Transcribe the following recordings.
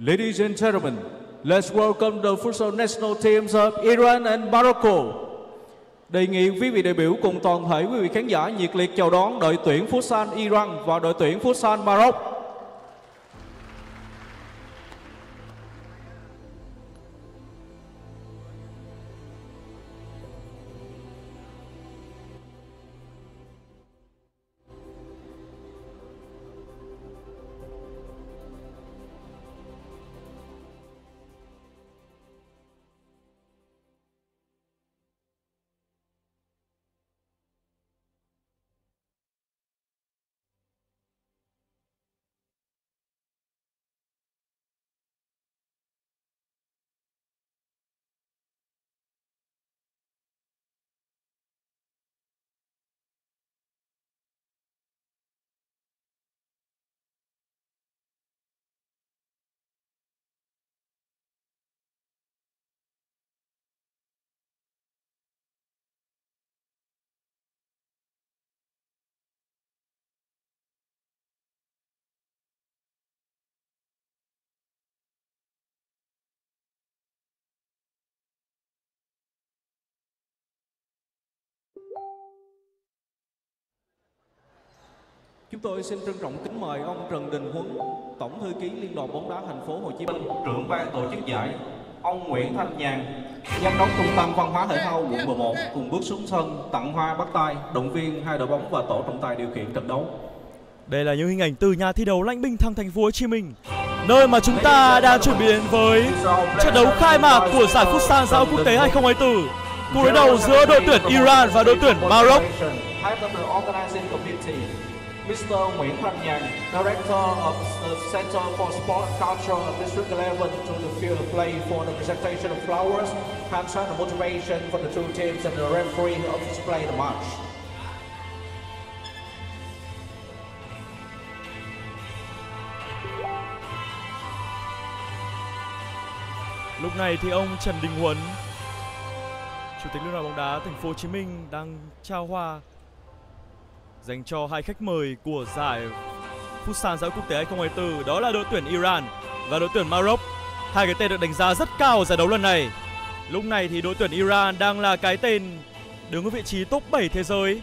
Ladies and gentlemen, let's welcome the futsal national teams of Iran and Morocco. Đề nghị quý vị đại biểu cùng toàn thể quý vị khán giả nhiệt liệt chào đón đội tuyển futsal Iran và đội tuyển futsal Morocco. Chúng tôi xin trân trọng kính mời ông Trần Đình Huấn, Tổng thư ký Liên đoàn bóng đá thành phố Hồ Chí Minh, trưởng ban tổ chức giải, ông Nguyễn Thanh Nhàn, giám đốc trung tâm văn hóa thể thao quận 11 cùng bước xuống sân tặng hoa bắt tay động viên hai đội bóng và tổ trọng tài điều khiển trận đấu. Đây là những hình ảnh từ nhà thi đấu Lãnh Binh thăng thành phố Hồ Chí Minh, nơi mà chúng ta đang chuẩn bị đến với trận đấu khai mạc của giải Futsal giao quốc tế 2024. Cuộc đối đầu giữa đội tuyển Iran và đội tuyển Maroc. Mr. Nguyễn Thanh Nhàn, Director of the Center for Sport Culture of District 11 to the field of play for the presentation of flowers, handshake and motivation for the two teams and the referee of display the match. Lúc này thì ông Trần Đình Huấn, Chủ tịch Liên đoàn bóng đá thành phố Hồ Chí Minh đang trao hoa dành cho hai khách mời của giải Futsal giải quốc tế 2024 đó là đội tuyển Iran và đội tuyển Maroc. Hai cái tên được đánh giá rất cao ở giải đấu lần này. Lúc này thì đội tuyển Iran đang là cái tên đứng ở vị trí top 7 thế giới.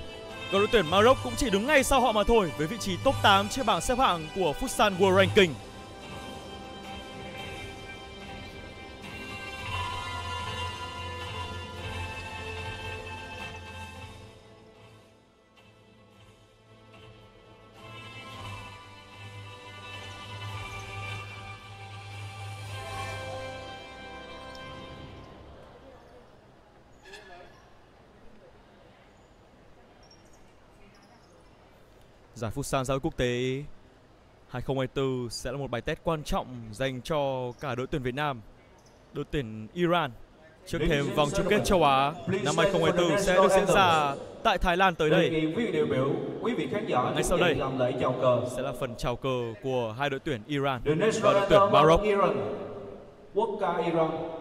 Còn đội tuyển Maroc cũng chỉ đứng ngay sau họ mà thôi, với vị trí top 8 trên bảng xếp hạng của Futsal World Ranking. Giải Futsal giao quốc tế. 2024 sẽ là một bài test quan trọng dành cho cả đội tuyển Việt Nam, đội tuyển Iran. Trước thêm vòng chung kết châu Á năm 2024 sẽ được diễn ra tại Thái Lan tới đây. Ngay sau đây sẽ là phần chào cờ của hai đội tuyển Iran và đội tuyển Maroc. Quốc ca Iran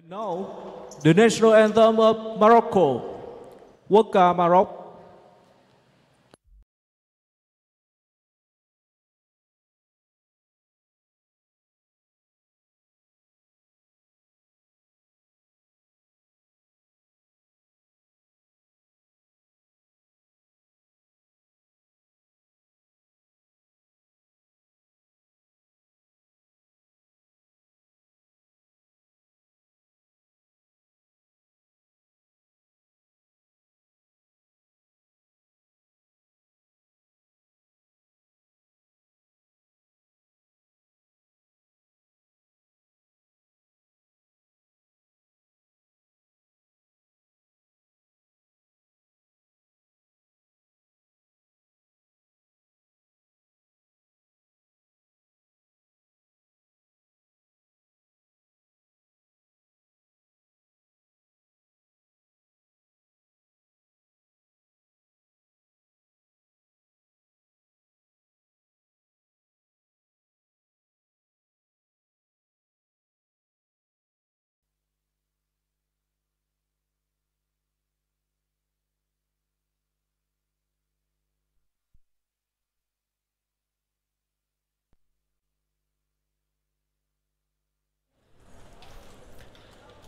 And now, the national anthem of Morocco, Waka Maroc.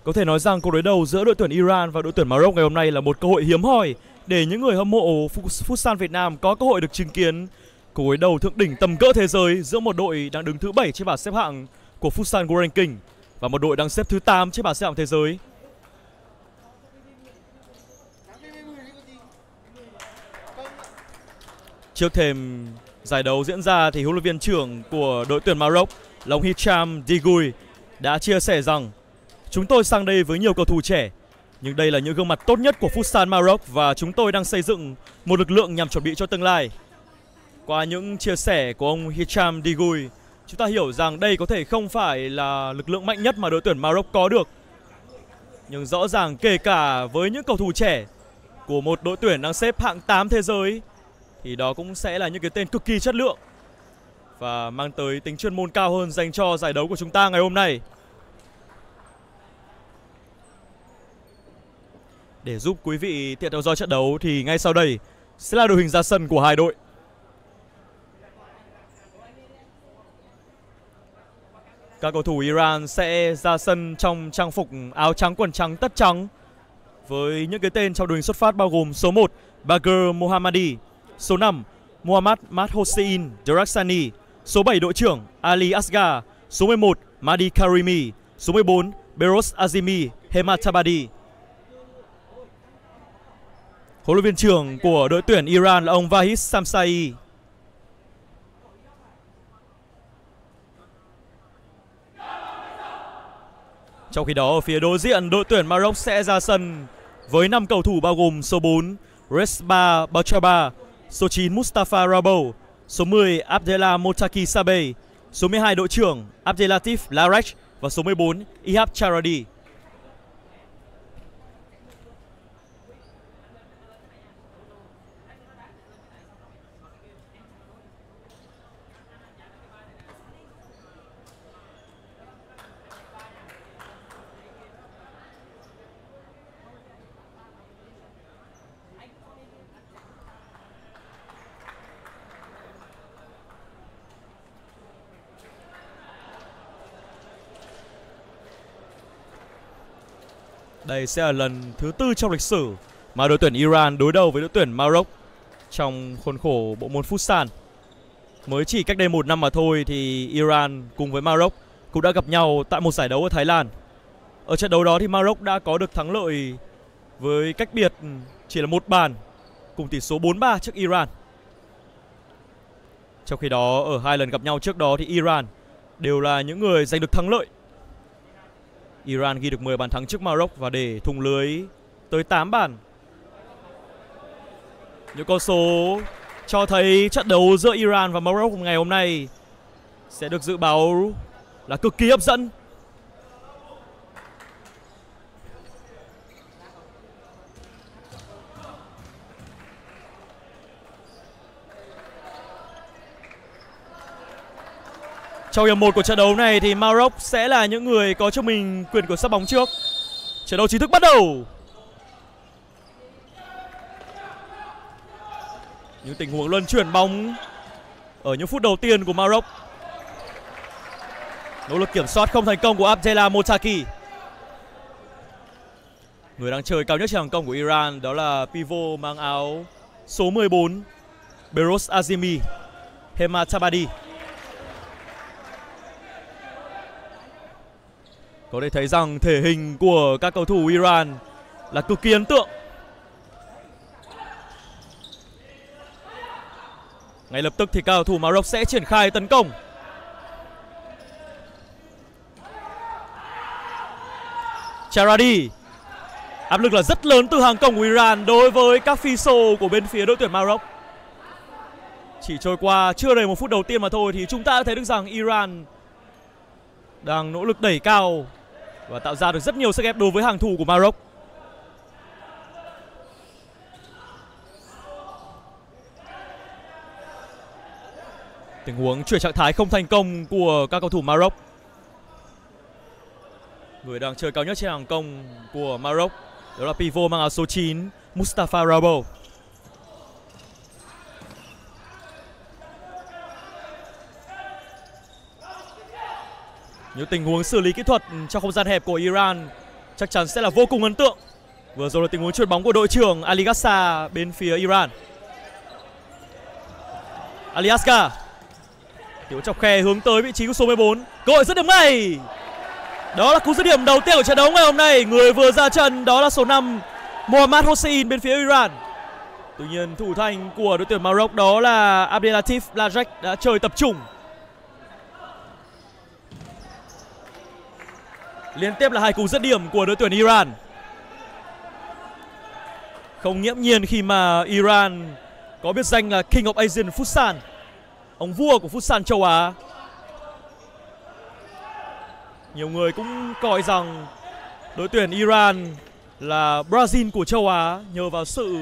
Có thể nói rằng cuộc đối đầu giữa đội tuyển Iran và đội tuyển Maroc ngày hôm nay là một cơ hội hiếm hoi để những người hâm mộ Futsal Việt Nam có cơ hội được chứng kiến cuộc đối đầu thượng đỉnh tầm cỡ thế giới giữa một đội đang đứng thứ 7 trên bảng xếp hạng của Futsal World Ranking và một đội đang xếp thứ 8 trên bảng xếp hạng thế giới. Trước thềm giải đấu diễn ra thì huấn luyện viên trưởng của đội tuyển Maroc là ông Hicham Digui đã chia sẻ rằng chúng tôi sang đây với nhiều cầu thủ trẻ nhưng đây là những gương mặt tốt nhất của Futsal Maroc và chúng tôi đang xây dựng một lực lượng nhằm chuẩn bị cho tương lai. Qua những chia sẻ của ông Hicham Digui, chúng ta hiểu rằng đây có thể không phải là lực lượng mạnh nhất mà đội tuyển Maroc có được. Nhưng rõ ràng kể cả với những cầu thủ trẻ của một đội tuyển đang xếp hạng 8 thế giới thì đó cũng sẽ là những cái tên cực kỳ chất lượng và mang tới tính chuyên môn cao hơn dành cho giải đấu của chúng ta ngày hôm nay. Để giúp quý vị tiện theo dõi trận đấu thì ngay sau đây sẽ là đội hình ra sân của hai đội. Các cầu thủ Iran sẽ ra sân trong trang phục áo trắng quần trắng tất trắng với những cái tên trong đội hình xuất phát bao gồm số 1 Bagher Mohammadi, số 5 Muhammad Madhossein Draksani, số 7 đội trưởng Ali Asgar, số 11 Mahdi Karimi, số 14 Beros Azimi Hematabadi. Huấn luyện viên trưởng của đội tuyển Iran là ông Vahid Samsai. Trong khi đó ở phía đối diện đội tuyển Maroc sẽ ra sân với 5 cầu thủ bao gồm số 4 Resba Bachaba, số 9 Mustafa Rabo, số 10 Abdullah Motaki Sabe, số 12 đội trưởng Abdelatif Larech và số 14 Ihab Charadi. Đây sẽ là lần thứ tư trong lịch sử mà đội tuyển Iran đối đầu với đội tuyển Maroc trong khuôn khổ bộ môn Futsal. Mới chỉ cách đây một năm mà thôi thì Iran cùng với Maroc cũng đã gặp nhau tại một giải đấu ở Thái Lan. Ở trận đấu đó thì Maroc đã có được thắng lợi với cách biệt chỉ là một bàn cùng tỷ số 4-3 trước Iran. Trong khi đó, ở hai lần gặp nhau trước đó thì Iran đều là những người giành được thắng lợi Iran ghi được 10 bàn thắng trước Maroc và để thùng lưới tới 8 bàn. Những con số cho thấy trận đấu giữa Iran và Maroc ngày hôm nay sẽ được dự báo là cực kỳ hấp dẫn. Trong hiệp một của trận đấu này thì Maroc sẽ là những người có cho mình quyền của sắp bóng trước. Trận đấu chính thức bắt đầu. Những tình huống luân chuyển bóng ở những phút đầu tiên của Maroc. Nỗ lực kiểm soát không thành công của Abdella Motaki. Người đang chơi cao nhất trên hàng công của Iran đó là pivot mang áo số 14 Beros Azimi Hematabadi. Có thể thấy rằng thể hình của các cầu thủ Iran là cực kỳ ấn tượng. Ngay lập tức thì các cầu thủ Maroc sẽ triển khai tấn công. Charadi, Áp lực là rất lớn từ hàng công của Iran đối với các phi sô của bên phía đội tuyển Maroc. Chỉ trôi qua chưa đầy một phút đầu tiên mà thôi thì chúng ta đã thấy được rằng Iran đang nỗ lực đẩy cao và tạo ra được rất nhiều sức ép đối với hàng thủ của Maroc. Tình huống chuyển trạng thái không thành công của các cầu thủ Maroc. Người đang chơi cao nhất trên hàng công của Maroc đó là pivot mang áo số 9 Mustafa Rabo. Những tình huống xử lý kỹ thuật trong không gian hẹp của Iran chắc chắn sẽ là vô cùng ấn tượng. Vừa rồi là tình huống chuyền bóng của đội trưởng Ali Gassa bên phía Iran. Aliaska Tiểu chọc khe hướng tới vị trí của số 14 Cơ hội dứt điểm ngay. Đó là cú dứt điểm đầu tiên của trận đấu ngày hôm nay. Người vừa ra trận đó là số 5 Mohammad Hossein bên phía Iran. Tuy nhiên thủ thành của đội tuyển Maroc đó là Abdelatif Lajek đã chơi tập trung. Liên tiếp là hai cú dứt điểm của đội tuyển Iran Không nghiễm nhiên khi mà Iran có biết danh là King of Asian Futsal ông vua của Futsal châu Á nhiều người cũng coi rằng đội tuyển Iran là Brazil của châu Á nhờ vào sự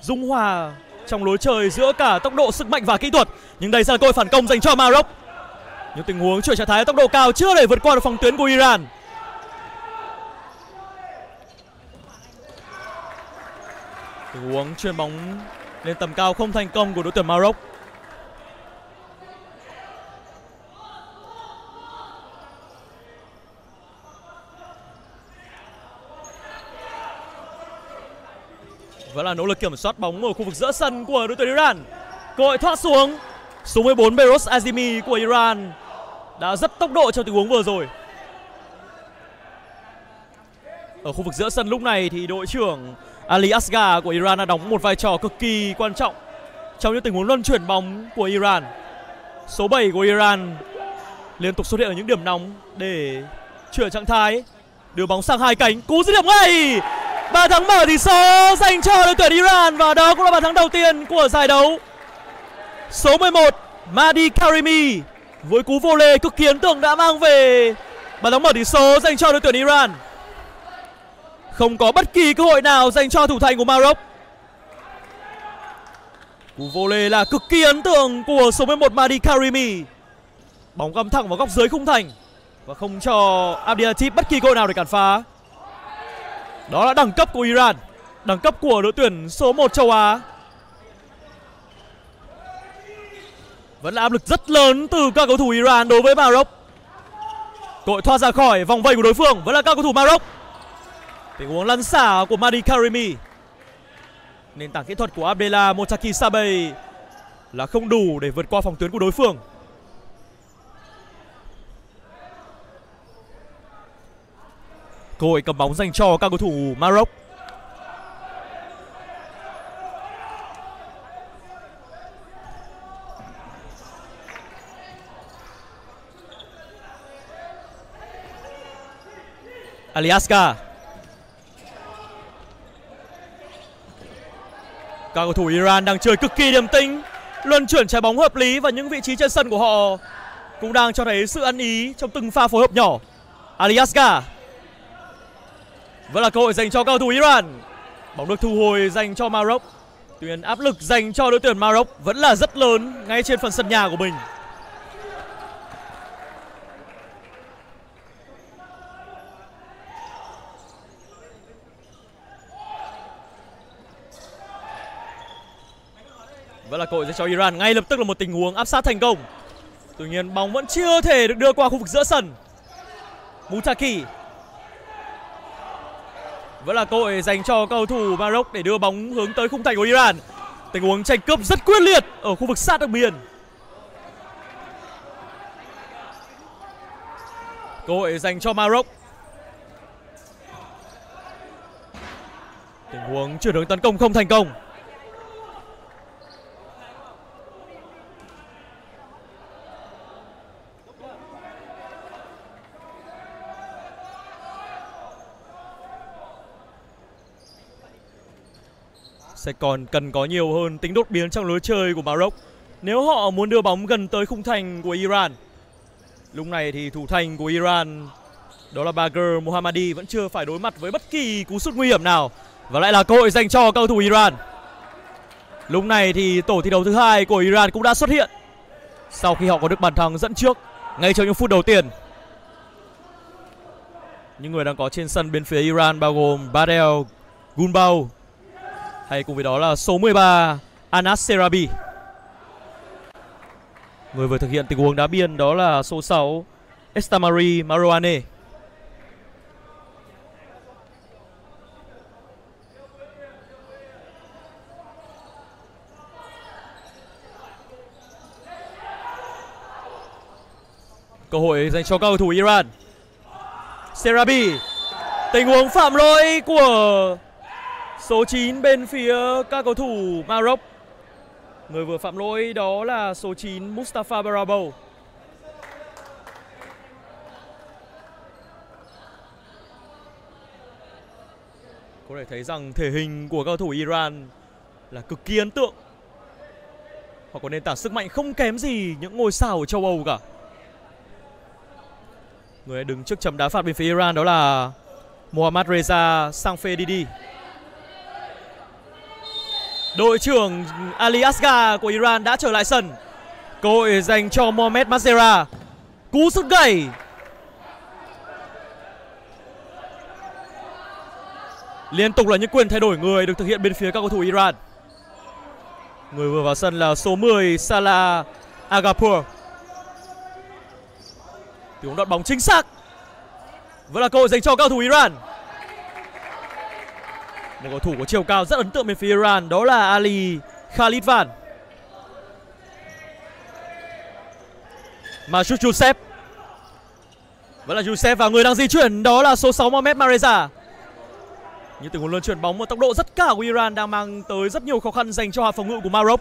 dung hòa trong lối chơi giữa cả tốc độ, sức mạnh và kỹ thuật. Nhưng đây sẽ là cơ hội phản công dành cho Maroc. Những tình huống chuyển trạng thái tốc độ cao chưa thể vượt qua được phòng tuyến của Iran. Tình huống chuyền bóng lên tầm cao không thành công của đội tuyển Maroc. Vẫn là nỗ lực kiểm soát bóng ở khu vực giữa sân của đội tuyển Iran. Cơ hội thoát xuống. Số 14 Beros Azimi của Iran đã rất tốc độ trong tình huống vừa rồi. Ở khu vực giữa sân lúc này thì đội trưởng Ali Asgar của Iran đã đóng một vai trò cực kỳ quan trọng trong những tình huống luân chuyển bóng của Iran. Số 7 của Iran liên tục xuất hiện ở những điểm nóng để chuyển trạng thái, đưa bóng sang hai cánh, cú dứt điểm ngay. Bàn thắng mở tỷ số dành cho đội tuyển Iran và đó cũng là bàn thắng đầu tiên của giải đấu. Số 11 Madi Karimi với cú vô lê cực kỳ ấn tượng đã mang về bàn thắng mở tỷ số dành cho đội tuyển Iran. Không có bất kỳ cơ hội nào dành cho thủ thành của Maroc. Cú vô lê là cực kỳ ấn tượng của số 11 Madi Karimi. Bóng găm thẳng vào góc dưới khung thành và không cho Abdiatif bất kỳ cơ hội nào để cản phá. Đó là đẳng cấp của Iran, đẳng cấp của đội tuyển số 1 châu Á. Vẫn là áp lực rất lớn từ các cầu thủ Iran đối với Maroc. Cội thoát ra khỏi vòng vây của đối phương vẫn là các cầu thủ Maroc. Tình huống lăn xả của Madi Karimi. Nền tảng kỹ thuật của Abdella Motaki Sabey Là không đủ để vượt qua phòng tuyến của đối phương. Cơ hội cầm bóng dành cho các cầu thủ Maroc. Aliaska. Các cầu thủ Iran đang chơi cực kỳ điềm tĩnh, Luân chuyển trái bóng hợp lý và những vị trí trên sân của họ Cũng đang cho thấy sự ăn ý trong từng pha phối hợp nhỏ. Aliaska Vẫn là cơ hội dành cho cầu thủ Iran. Bóng được thu hồi dành cho Maroc. Tuy nhiên áp lực dành cho đội tuyển Maroc vẫn là rất lớn ngay trên phần sân nhà của mình. Vẫn là cơ hội dành cho Iran. Ngay lập tức là một tình huống áp sát thành công. Tuy nhiên, bóng vẫn chưa thể được đưa qua khu vực giữa sân. Mutaki Vẫn là cơ hội dành cho cầu thủ Maroc để đưa bóng hướng tới khung thành của Iran. Tình huống tranh cướp rất quyết liệt ở khu vực sát đường biên. Cơ hội dành cho Maroc. Tình huống chuyển hướng tấn công không thành công. Sẽ còn cần có nhiều hơn tính đột biến trong lối chơi của Maroc nếu họ muốn đưa bóng gần tới khung thành của Iran. Lúc này thì thủ thành của Iran, đó là Bagher Mohammadi, vẫn chưa phải đối mặt với bất kỳ cú sút nguy hiểm nào và lại là cơ hội dành cho cầu thủ Iran. Lúc này thì tổ thi đấu thứ hai của Iran cũng đã xuất hiện sau khi họ có được bàn thắng dẫn trước, ngay trong những phút đầu tiên. Những người đang có trên sân bên phía Iran bao gồm Badel Gunbao hay cùng với đó là số 13 Anas Serabi. Người vừa thực hiện tình huống đá biên đó là số 6 Estamari Marouane. Cơ hội dành cho cầu thủ Iran. Serabi, Tình huống phạm lỗi của số 9 bên phía các cầu thủ Maroc. Người vừa phạm lỗi đó là số 9 Mustafa Barabo. Có thể thấy rằng thể hình của cầu thủ Iran là cực kỳ ấn tượng. Họ có nền tảng sức mạnh không kém gì những ngôi sao ở châu Âu cả. Người đứng trước chấm đá phạt bên phía Iran đó là Mohammad Reza Sangfedidi Đội trưởng Ali Asgar của Iran đã trở lại sân. Cơ hội dành cho Mohamed Mazera Cú sút gầy Liên tục là những quyền thay đổi người được thực hiện bên phía các cầu thủ Iran. Người vừa vào sân là số 10 Salah Agapur. Tiếng đoạn bóng chính xác. Vẫn là cơ hội dành cho các cầu thủ Iran. Một cầu thủ có chiều cao rất ấn tượng bên phía Iran, Đó là Ali Khalidvan Masud Joseph Vẫn là Joseph và người đang di chuyển, Đó là số 6 Mohamed Mareza những tình huống luân chuyển bóng một tốc độ rất cao của Iran đang mang tới rất nhiều khó khăn dành cho hàng phòng ngự của Maroc.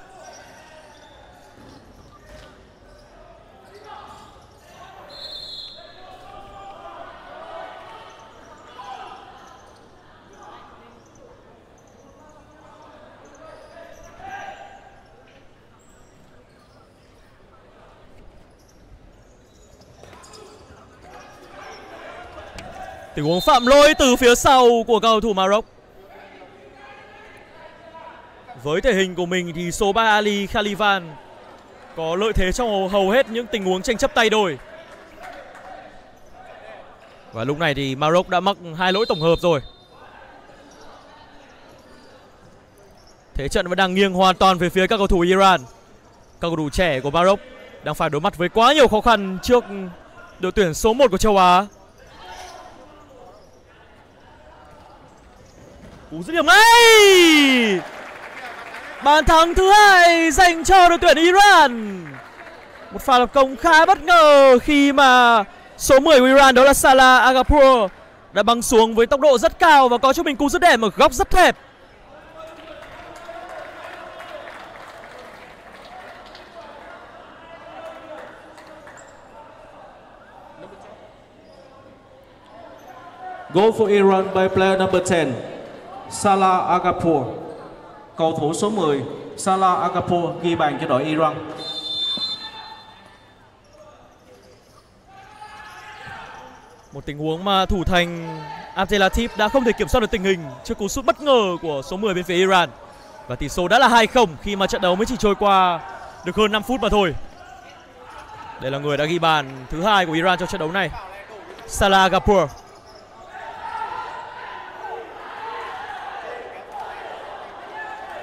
Tình huống phạm lỗi từ phía sau của cầu thủ Maroc. Với thể hình của mình thì số 3 Ali Khalivan Có lợi thế trong hầu hết những tình huống tranh chấp tay đôi. Và lúc này thì Maroc đã mắc hai lỗi tổng hợp rồi. Thế trận vẫn đang nghiêng hoàn toàn về phía các cầu thủ Iran. Các cầu thủ trẻ của Maroc đang phải đối mặt với quá nhiều khó khăn trước đội tuyển số 1 của châu Á. Cú dứt điểm ngay! Bàn thắng thứ hai dành cho đội tuyển Iran. Một pha lập công khá bất ngờ khi mà số 10 của Iran, đó là Salah Agapur, đã băng xuống với tốc độ rất cao và có cho mình cú dứt điểm ở góc rất hẹp. Goal for Iran by player number 10 Salah Agapur Cầu thủ số 10 Salah Agapur ghi bàn cho đội Iran Một tình huống mà thủ thành Abdelatif đã không thể kiểm soát được tình hình trước cú sút bất ngờ của số 10 bên phía Iran. Và tỷ số đã là 2-0 khi mà trận đấu mới chỉ trôi qua được hơn 5 phút mà thôi. Đây là người đã ghi bàn thứ hai của Iran trong trận đấu này. Salah Agapur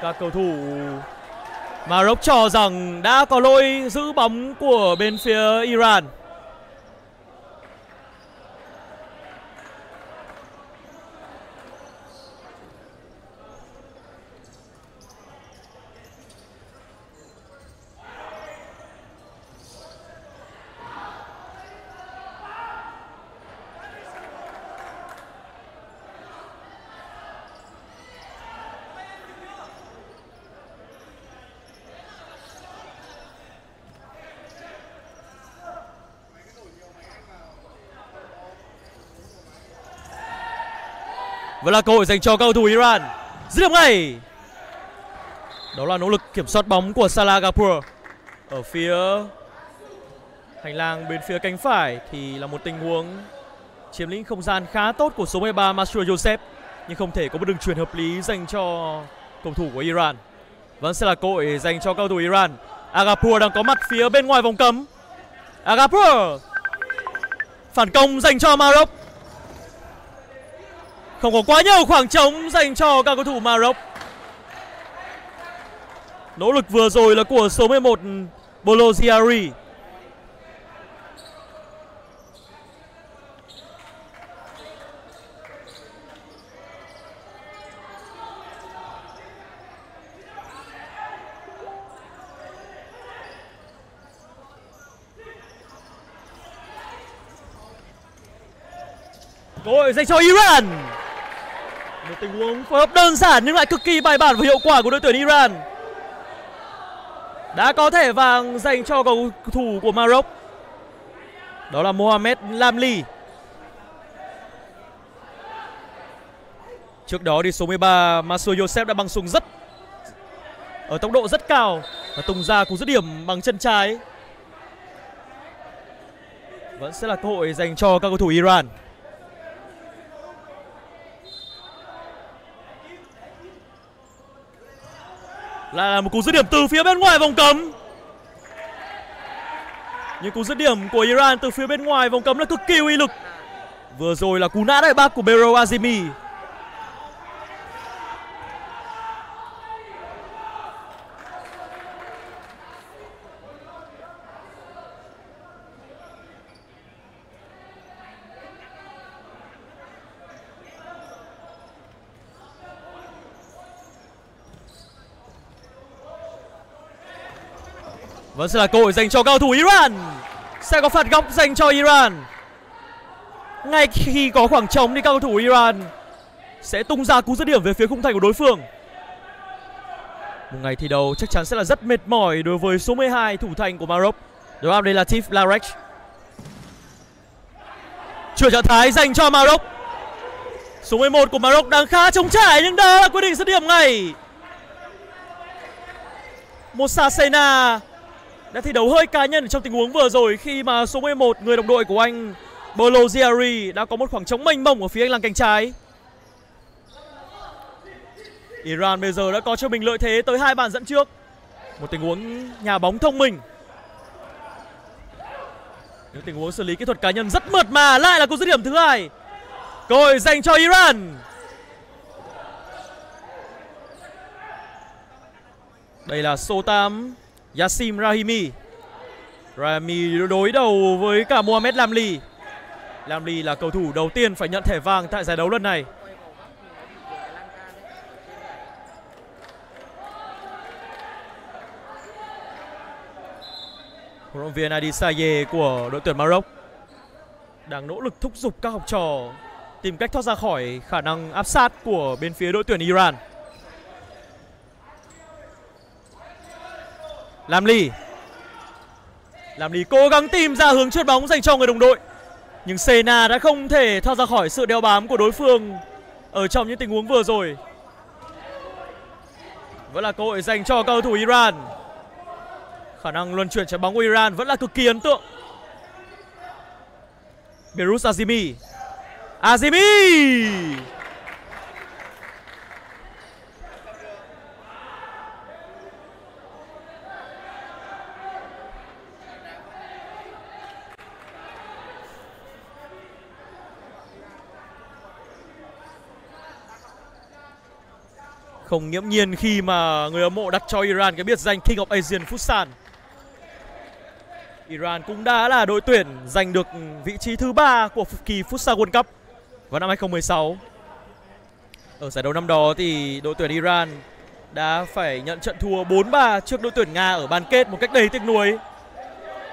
các cầu thủ Maroc cho rằng đã có lỗi giữ bóng của bên phía Iran. Vẫn là cơ hội dành cho cầu thủ Iran. Dứt điểm ngay. Đó là nỗ lực kiểm soát bóng của Salah Gapur Ở phía hành lang bên phía cánh phải Thì là một tình huống chiếm lĩnh không gian khá tốt của số 13 Masur Joseph, Nhưng không thể có một đường truyền hợp lý dành cho cầu thủ của Iran. Vẫn sẽ là cơ hội dành cho cầu thủ Iran. Agapur đang có mặt phía bên ngoài vòng cấm. Agapur Phản công dành cho Maroc không có quá nhiều khoảng trống dành cho các cầu thủ Maroc. Nỗ lực vừa rồi là của số 11 Boloziari. Cơ hội dành cho Iran một tình huống phối hợp đơn giản nhưng lại cực kỳ bài bản và hiệu quả của đội tuyển Iran đã có thẻ vàng dành cho cầu thủ của Maroc đó là Mohamed Lamli Trước đó thì số 13 Masur Yosef đã băng súng rất, ở tốc độ rất cao và tung ra cú dứt điểm bằng chân trái. Vẫn sẽ là cơ hội dành cho các cầu thủ Iran. Lại là một cú dứt điểm từ phía bên ngoài vòng cấm. Những cú dứt điểm của Iran từ phía bên ngoài vòng cấm là cực kỳ uy lực. Vừa rồi là cú nã đại bác của Bero Azimi. Vẫn sẽ là cơ hội dành cho cầu thủ Iran. Sẽ có phạt góc dành cho Iran. Ngay khi có khoảng trống thì cầu thủ Iran Sẽ tung ra cú dứt điểm về phía khung thành của đối phương. Một ngày thi đấu chắc chắn sẽ là rất mệt mỏi đối với số 12 thủ thành của Maroc. Đó là Latif Larek Chuyển trạng thái dành cho Maroc. Số 11 của Maroc đang khá trống trải, nhưng đó là quyết định dứt điểm ngay. Mosa Sena đã thi đấu hơi cá nhân trong tình huống vừa rồi khi mà số 11 người đồng đội của anh Bolo đã có một khoảng trống mênh mông ở phía anh làng cánh trái. Iran bây giờ đã có cho mình lợi thế tới hai bàn dẫn trước. Một tình huống nhà bóng thông minh. Những tình huống xử lý kỹ thuật cá nhân rất mượt mà, lại là cú dứt điểm thứ hai. Cơ hội dành cho Iran. Đây là số 8 Yassim Rahimi. Rahimi đối đầu với cả Mohamed Lamli. Lamli là cầu thủ đầu tiên phải nhận thẻ vàng tại giải đấu lần này. Huấn luyện viên Adi Saye của đội tuyển Maroc đang nỗ lực thúc giục các học trò tìm cách thoát ra khỏi khả năng áp sát của bên phía đội tuyển Iran. Làm Ly. Làm Ly cố gắng tìm ra hướng chuyền bóng dành cho người đồng đội. Nhưng Sena đã không thể thoát ra khỏi sự đeo bám của đối phương Ở trong những tình huống vừa rồi. Vẫn là cơ hội dành cho cầu thủ Iran. Khả năng luân chuyển trái bóng của Iran vẫn là cực kỳ ấn tượng. Berus Azimi. Azimi! Không nghiễm nhiên khi mà người hâm mộ đặt cho Iran cái biệt danh King of Asian Futsal. Iran cũng đã là đội tuyển giành được vị trí thứ ba của kỳ Futsal World Cup vào năm 2016. Ở giải đấu năm đó thì đội tuyển Iran đã phải nhận trận thua 4-3 trước đội tuyển Nga ở bán kết một cách đầy tiếc nuối.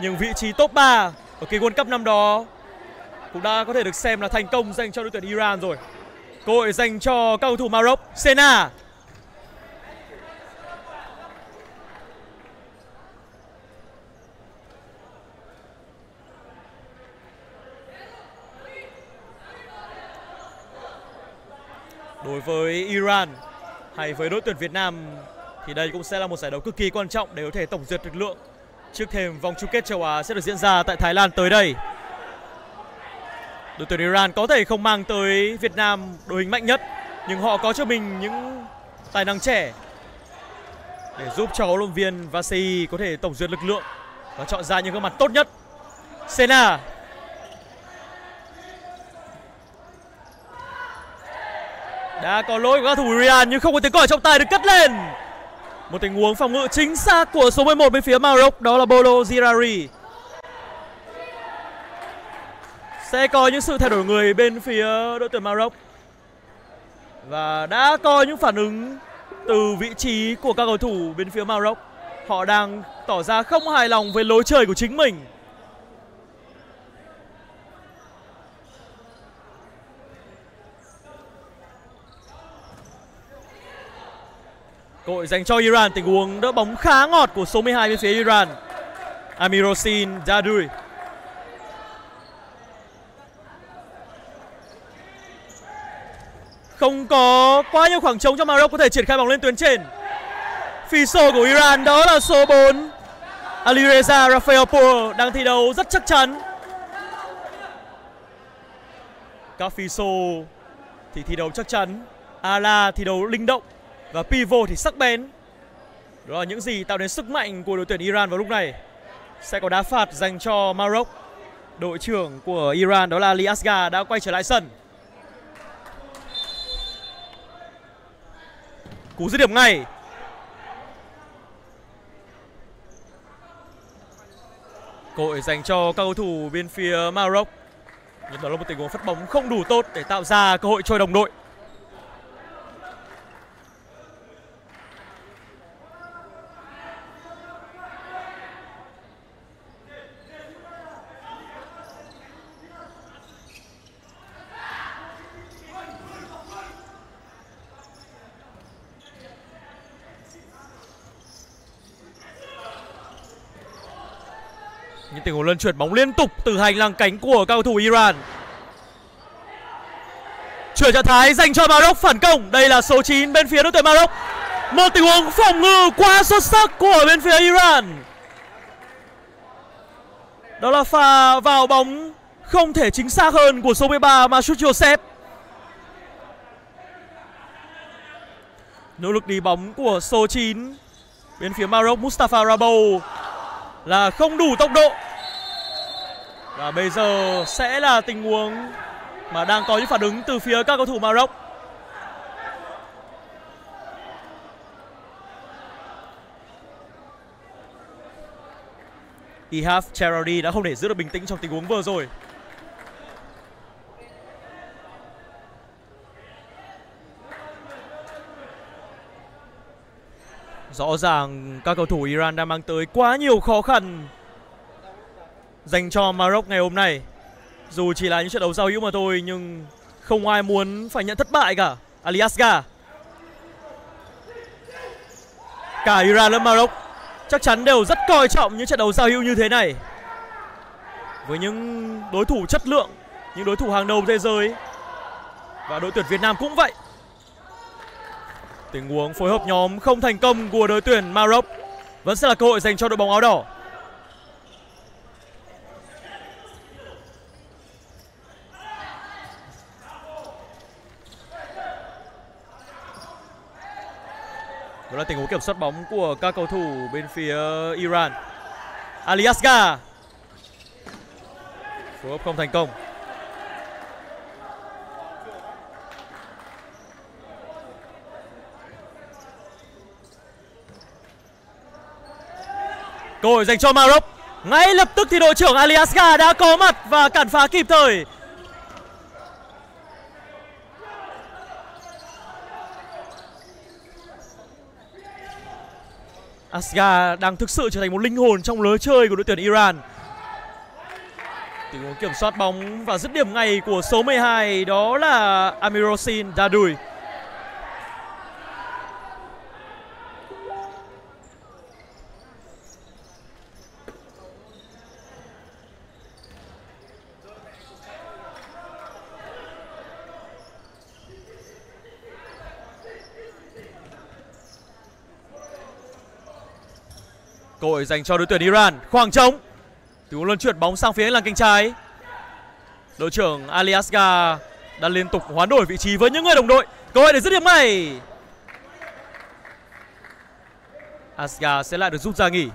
Nhưng vị trí top 3 ở kỳ World Cup năm đó cũng đã có thể được xem là thành công dành cho đội tuyển Iran rồi. Cơ hội dành cho cầu thủ Maroc, Sena đối với Iran hay với đội tuyển Việt Nam thì đây cũng sẽ là một giải đấu cực kỳ quan trọng để có thể tổng duyệt lực lượng trước thềm vòng chung kết châu Á sẽ được diễn ra tại Thái Lan tới đây. Đội tuyển Iran có thể không mang tới Việt Nam đội hình mạnh nhất, nhưng họ có cho mình những tài năng trẻ để giúp cho huấn luyện viên Vasi có thể tổng duyệt lực lượng và chọn ra những gương mặt tốt nhất. Sena Đã có lỗi của các thủ Real nhưng không có tiếng còi trọng tài được cất lên. Một tình huống phòng ngự chính xác của số 11 bên phía Maroc, đó là Bolo Zirari. Sẽ có những sự thay đổi người bên phía đội tuyển Maroc. Và đã có những phản ứng từ vị trí của các cầu thủ bên phía Maroc. Họ đang tỏ ra không hài lòng với lối chơi của chính mình. Cơ hội dành cho Iran tình huống đỡ bóng khá ngọt của số 12 bên phía Iran. Amirosin Dadui. Không có quá nhiều khoảng trống cho Maroc có thể triển khai bóng lên tuyến trên. Phi sổ của Iran đó là số 4 Alireza Rafaelpour đang thi đấu rất chắc chắn. Các phi sổ thì thi đấu chắc chắn, Ala thi đấu linh động và pivot thì sắc bén. Đó là những gì tạo nên sức mạnh của đội tuyển Iran vào lúc này. Sẽ có đá phạt dành cho Maroc. Đội trưởng của Iran đó là Ali Asgar đã quay trở lại sân. Cú dứt điểm ngay. Cơ hội dành cho các cầu thủ bên phía Maroc. Nhưng đó là một tình huống phát bóng không đủ tốt để tạo ra cơ hội cho đồng đội. Tình huống luân chuyển bóng liên tục từ hành lang cánh của cao thủ Iran. Chuyển trạng thái dành cho Maroc phản công. Đây là số 9 bên phía đội tuyển Maroc. Một tình huống phòng ngự quá xuất sắc của bên phía Iran. Đó là pha vào bóng không thể chính xác hơn của số 13 Masud Joseph. Nỗ lực đi bóng của số 9 bên phía Maroc Mustafa Rabo là không đủ tốc độ và bây giờ sẽ là tình huống mà đang có những phản ứng từ phía các cầu thủ Maroc. Ihaf Cherardi đã không thể giữ được bình tĩnh trong tình huống vừa rồi. Rõ ràng các cầu thủ Iran đang mang tới quá nhiều khó khăn dành cho Maroc ngày hôm nay. Dù chỉ là những trận đấu giao hữu mà thôi nhưng không ai muốn phải nhận thất bại cả. Aliasga. Cả Iran lẫn Maroc chắc chắn đều rất coi trọng những trận đấu giao hữu như thế này. Với những đối thủ chất lượng, những đối thủ hàng đầu thế giới. Và đội tuyển Việt Nam cũng vậy. Tình huống phối hợp nhóm không thành công của đội tuyển Maroc vẫn sẽ là cơ hội dành cho đội bóng áo đỏ. Đó là tình huống kiểm soát bóng của các cầu thủ bên phía Iran. Aliasga. Phối hợp không thành công. Cơ hội dành cho Maroc. Ngay lập tức thì đội trưởng Aliasga đã có mặt và cản phá kịp thời. Asga đang thực sự trở thành một linh hồn trong lối chơi của đội tuyển Iran. Tình huống kiểm soát bóng và dứt điểm ngay của số 12 đó là Amirosin Dadui. Cơ hội dành cho đội tuyển Iran, khoảng trống. Tình huống luân chuyển bóng sang phía làng cánh trái. Đội trưởng Ali Asgar đã liên tục hoán đổi vị trí với những người đồng đội. Cơ hội để dứt điểm này. Asgar sẽ lại được rút ra nghỉ.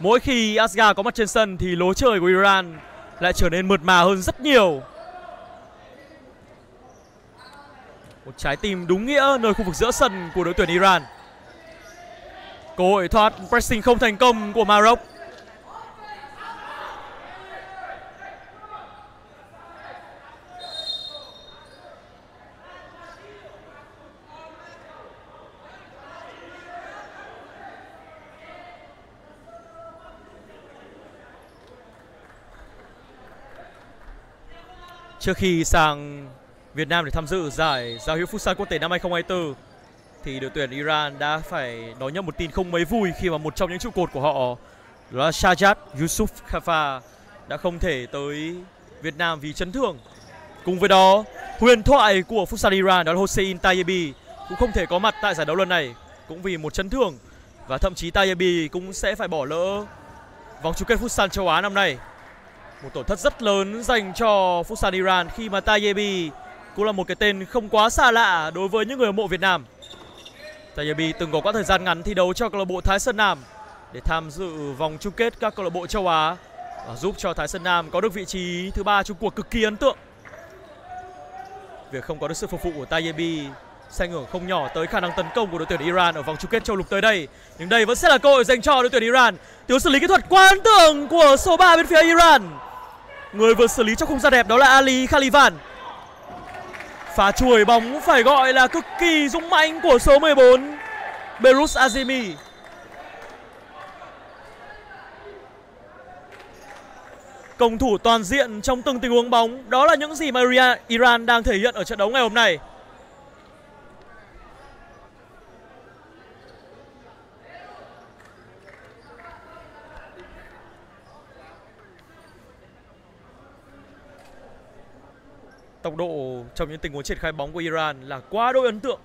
Mỗi khi Asgar có mặt trên sân thì lối chơi của Iran lại trở nên mượt mà hơn rất nhiều. Một trái tim đúng nghĩa nơi khu vực giữa sân của đội tuyển Iran. Cơ hội thoát pressing không thành công của Maroc. Trước khi sang Việt Nam để tham dự giải giao hữu Futsal quốc tế năm 2024 thì đội tuyển Iran đã phải đón nhận một tin không mấy vui khi mà một trong những trụ cột của họ đó là shajad Yusuf Khafa đã không thể tới Việt Nam vì chấn thương. Cùng với đó, huyền thoại của Futsal Iran đó là Hossein Tayebi cũng không thể có mặt tại giải đấu lần này cũng vì một chấn thương và thậm chí Tayebi cũng sẽ phải bỏ lỡ vòng chung kết Futsal châu Á năm nay. Một tổn thất rất lớn dành cho Futsal Iran khi mà Tayebi cũng là một cái tên không quá xa lạ đối với những người hâm mộ Việt Nam. Tayabi từng có quãng thời gian ngắn thi đấu cho câu lạc bộ Thái Sơn Nam để tham dự vòng chung kết các câu lạc bộ châu Á và giúp cho Thái Sơn Nam có được vị trí thứ ba trong cuộc cực kỳ ấn tượng. Việc không có được sự phục vụ của Tayebi sẽ ảnh hưởng không nhỏ tới khả năng tấn công của đội tuyển Iran ở vòng chung kết châu lục tới đây. Nhưng đây vẫn sẽ là cơ hội dành cho đội tuyển Iran. Thiếu xử lý kỹ thuật quá ấn tượng của số 3 bên phía Iran. Người vừa xử lý trong khung ra đẹp đó là Ali Khalivan. Phá chuồi bóng phải gọi là cực kỳ dũng mãnh của số 14 Berus Azimi. Công thủ toàn diện trong từng tình huống bóng, Đó là những gì mà Iran đang thể hiện ở trận đấu ngày hôm nay Tốc độ trong những tình huống triển khai bóng của Iran là quá đôi ấn tượng.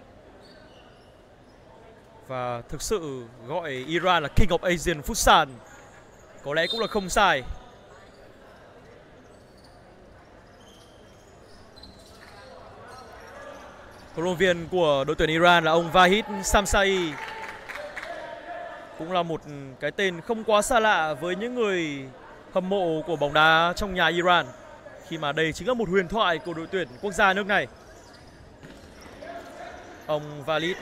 Và thực sự gọi Iran là King of Asian Futsal Có lẽ cũng là không sai. Huấn luyện viên của đội tuyển Iran là ông Vahid Samsai Cũng là một cái tên không quá xa lạ với những người hâm mộ của bóng đá trong nhà Iran. Khi mà đây chính là một huyền thoại của đội tuyển quốc gia nước này Ông Valit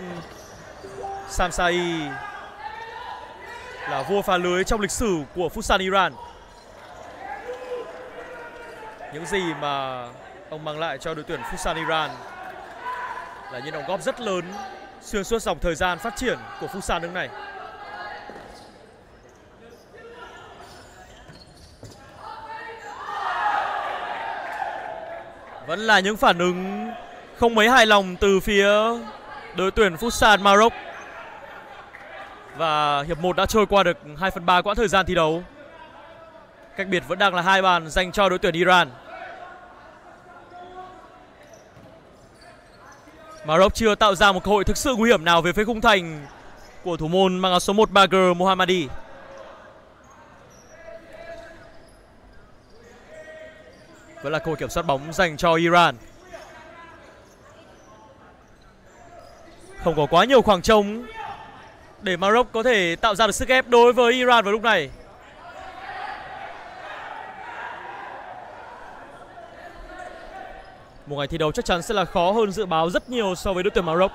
Samsai là vua phá lưới trong lịch sử của Futsal Iran Những gì mà ông mang lại cho đội tuyển Futsal Iran là những đóng góp rất lớn xuyên suốt dòng thời gian phát triển của Futsal nước này. Vẫn là những phản ứng không mấy hài lòng từ phía đội tuyển Futsal Maroc. Và hiệp 1 đã trôi qua được 2 phần 3 quãng thời gian thi đấu. Cách biệt vẫn đang là hai bàn dành cho đội tuyển Iran. Maroc chưa tạo ra một cơ hội thực sự nguy hiểm nào về phía khung thành của thủ môn mang áo số 1 Bagher Mohammadi. Vẫn là cơ hội kiểm soát bóng dành cho Iran. Không có quá nhiều khoảng trống để Maroc có thể tạo ra được sức ép đối với Iran vào lúc này. Một ngày thi đấu chắc chắn sẽ là khó hơn dự báo rất nhiều so với đội tuyển Maroc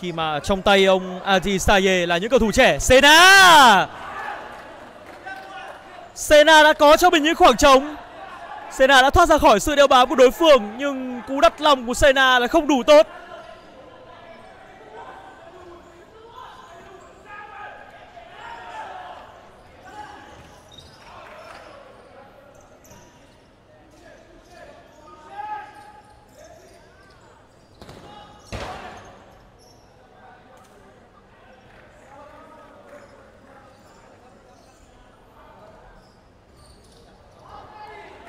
Khi mà trong tay ông Adi Saye là những cầu thủ trẻ Sena Sena đã có cho mình những khoảng trống Sena đã thoát ra khỏi sự đeo bám của đối phương, Nhưng cú đắt lòng của Sena là không đủ tốt.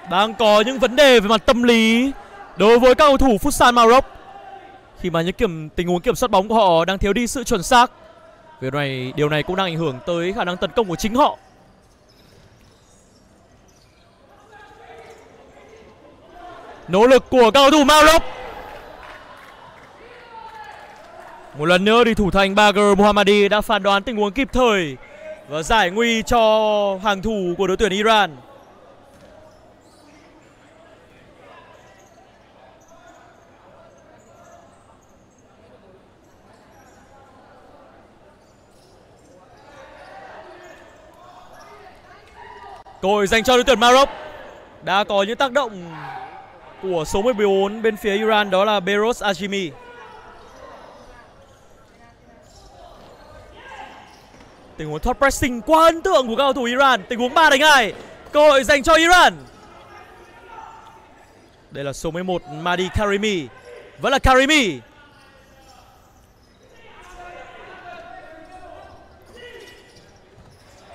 Đang có những vấn đề về mặt tâm lý đối với các cầu thủ Futsal Maroc khi mà những kiểm, tình huống kiểm soát bóng của họ đang thiếu đi sự chuẩn xác. Việc này, điều này cũng đang ảnh hưởng tới khả năng tấn công của chính họ. Nỗ lực của các cầu thủ Maroc. Một lần nữa thì thủ thành Bagher Mohammadi đã phán đoán tình huống kịp thời và giải nguy cho hàng thủ của đội tuyển Iran. Cơ hội dành cho đối tuyển Maroc. Đã có những tác động của số 14 bên phía Iran, đó là Beros Ajimi Tình huống thoát pressing quá ấn tượng của cầu thủ Iran. Tình huống 3 đánh 2 Cơ hội dành cho Iran. Đây là số 11 Madi Karimi. Vẫn là Karimi.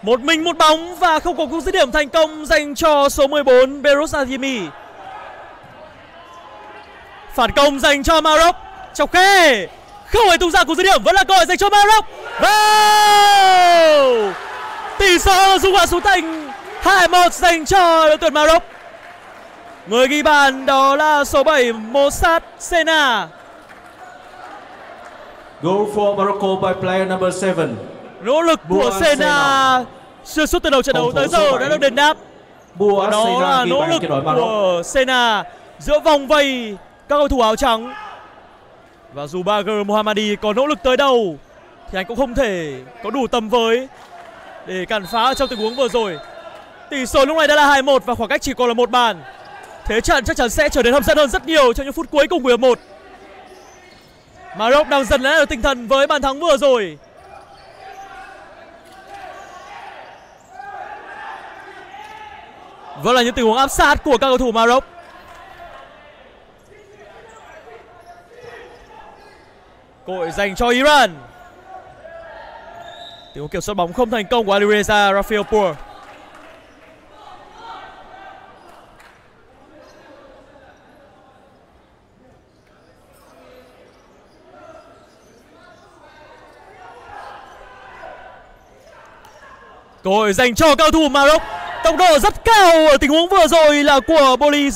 Một mình một bóng và không có cú dứt điểm thành công dành cho số 14 Beros Ademi. Phản công dành cho Maroc. Chọc khe. Không hề tung ra cú dứt điểm, vẫn là cơ hội dành cho Maroc. Wow! Tỷ số dung hòa số thành 2-1 dành cho đội tuyển Maroc. Người ghi bàn đó là số 7 Mossad Sena. Goal for Morocco by player number 7. Nỗ lực của Buan Sena Sena. xuyên suốt từ đầu trận đấu tới giờ đã được đền đáp. Bua Đó là Sena nỗ lực của Sena giữa vòng vây các cầu thủ áo trắng. Và dù Bagher Mohammadi có nỗ lực tới đâu thì anh cũng không thể có đủ tầm với để cản phá trong tình huống vừa rồi. Tỷ số lúc này đã là 2-1 và khoảng cách chỉ còn là một bàn. Thế trận chắc chắn sẽ trở nên hấp dẫn hơn rất nhiều trong những phút cuối cùng của hiệp 1. Maroc đang dần lấy được tinh thần với bàn thắng vừa rồi. Vẫn là những tình huống áp sát của các cầu thủ Maroc. Cội dành cho Iran. Tình huống kiểm soát bóng không thành công của Alireza Rafaelpour. Cơ hội dành cho cao thủ Maroc. Tốc độ rất cao ở tình huống vừa rồi là của Boli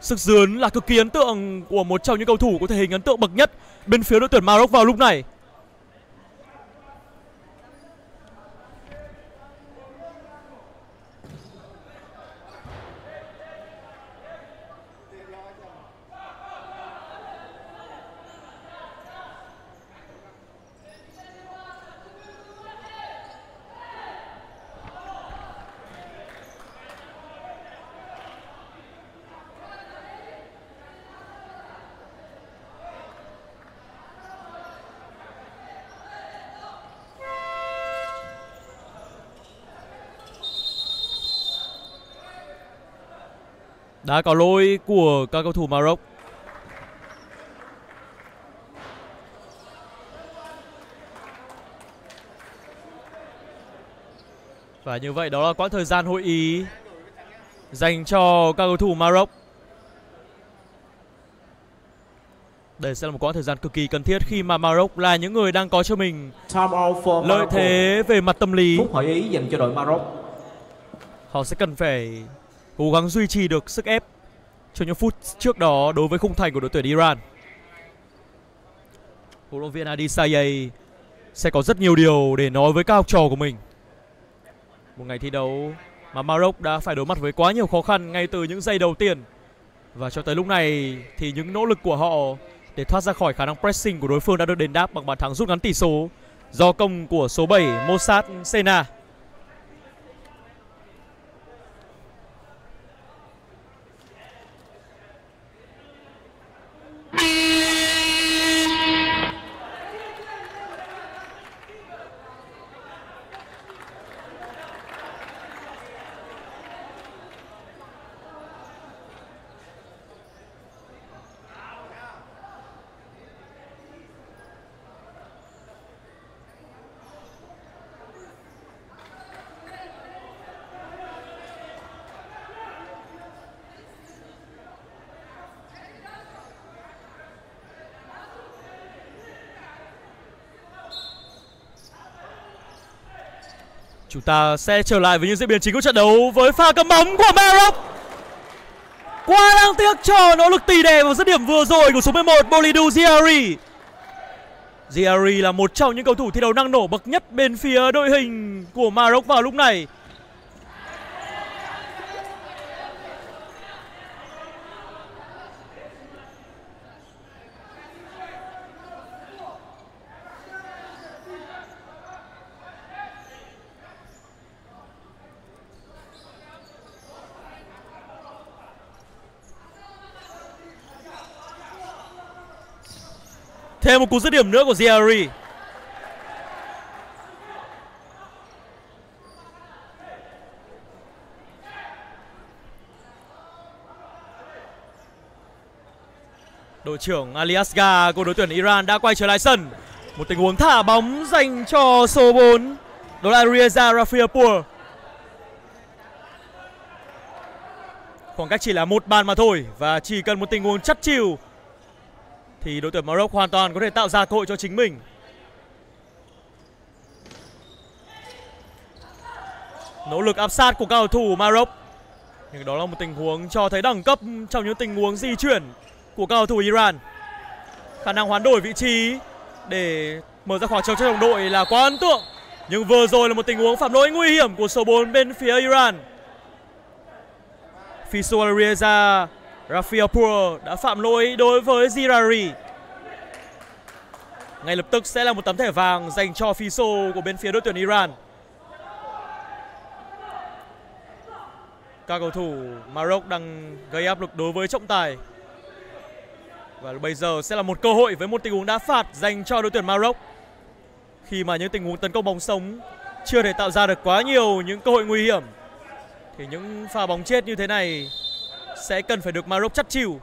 Sức dướn là cực kỳ ấn tượng của một trong những cầu thủ có thể hình ấn tượng bậc nhất bên phía đội tuyển Maroc vào lúc này. Đã có lỗi của các cầu thủ Maroc. Và như vậy đó là quãng thời gian hội ý dành cho các cầu thủ Maroc. Đây sẽ là một quãng thời gian cực kỳ cần thiết khi mà Maroc là những người đang có cho mình lợi thế về mặt tâm lý. Phút hội ý dành cho đội Maroc. Họ sẽ cần phải cố gắng duy trì được sức ép cho những phút trước đó đối với khung thành của đội tuyển Iran. Huấn luyện viên Adisaye sẽ có rất nhiều điều để nói với các học trò của mình. Một ngày thi đấu mà Maroc đã phải đối mặt với quá nhiều khó khăn ngay từ những giây đầu tiên. Và cho tới lúc này thì những nỗ lực của họ để thoát ra khỏi khả năng pressing của đối phương đã được đền đáp bằng bàn thắng rút ngắn tỷ số do công của số 7 Mossad Sena. Chúng ta sẽ trở lại với những diễn biến chính của trận đấu với pha cầm bóng của Maroc. Quá đáng tiếc cho nỗ lực tỉ đè vào dứt điểm vừa rồi của số 11 Bolidou Ziari. Ziari là một trong những cầu thủ thi đấu năng nổ bậc nhất bên phía đội hình của Maroc vào lúc này. Thêm một cú dứt điểm nữa của Ziari. Đội trưởng Aliasga của đội tuyển Iran đã quay trở lại sân. Một tình huống thả bóng dành cho số 4. Đó là Reza Rafiapur. Khoảng cách chỉ là một bàn mà thôi và chỉ cần một tình huống chắc chiều thì đội tuyển Maroc hoàn toàn có thể tạo ra cơ hội cho chính mình. Nỗ lực áp sát của các cầu thủ Maroc. Nhưng đó là một tình huống cho thấy đẳng cấp trong những tình huống di chuyển của các cầu thủ Iran. Khả năng hoán đổi vị trí để mở ra khoảng trống cho đồng đội là quá ấn tượng. Nhưng vừa rồi là một tình huống phạm lỗi nguy hiểm của số 4 bên phía Iran. Fiso Rafael Rafiapur đã phạm lỗi đối với Zirari. Ngay lập tức sẽ là một tấm thẻ vàng dành cho Fiso của bên phía đội tuyển Iran. Các cầu thủ Maroc đang gây áp lực đối với trọng tài. Và bây giờ sẽ là một cơ hội với một tình huống đá phạt dành cho đội tuyển Maroc. Khi mà những tình huống tấn công bóng sống chưa thể tạo ra được quá nhiều những cơ hội nguy hiểm, thì những pha bóng chết như thế này sẽ cần phải được Maroc chắt chịu.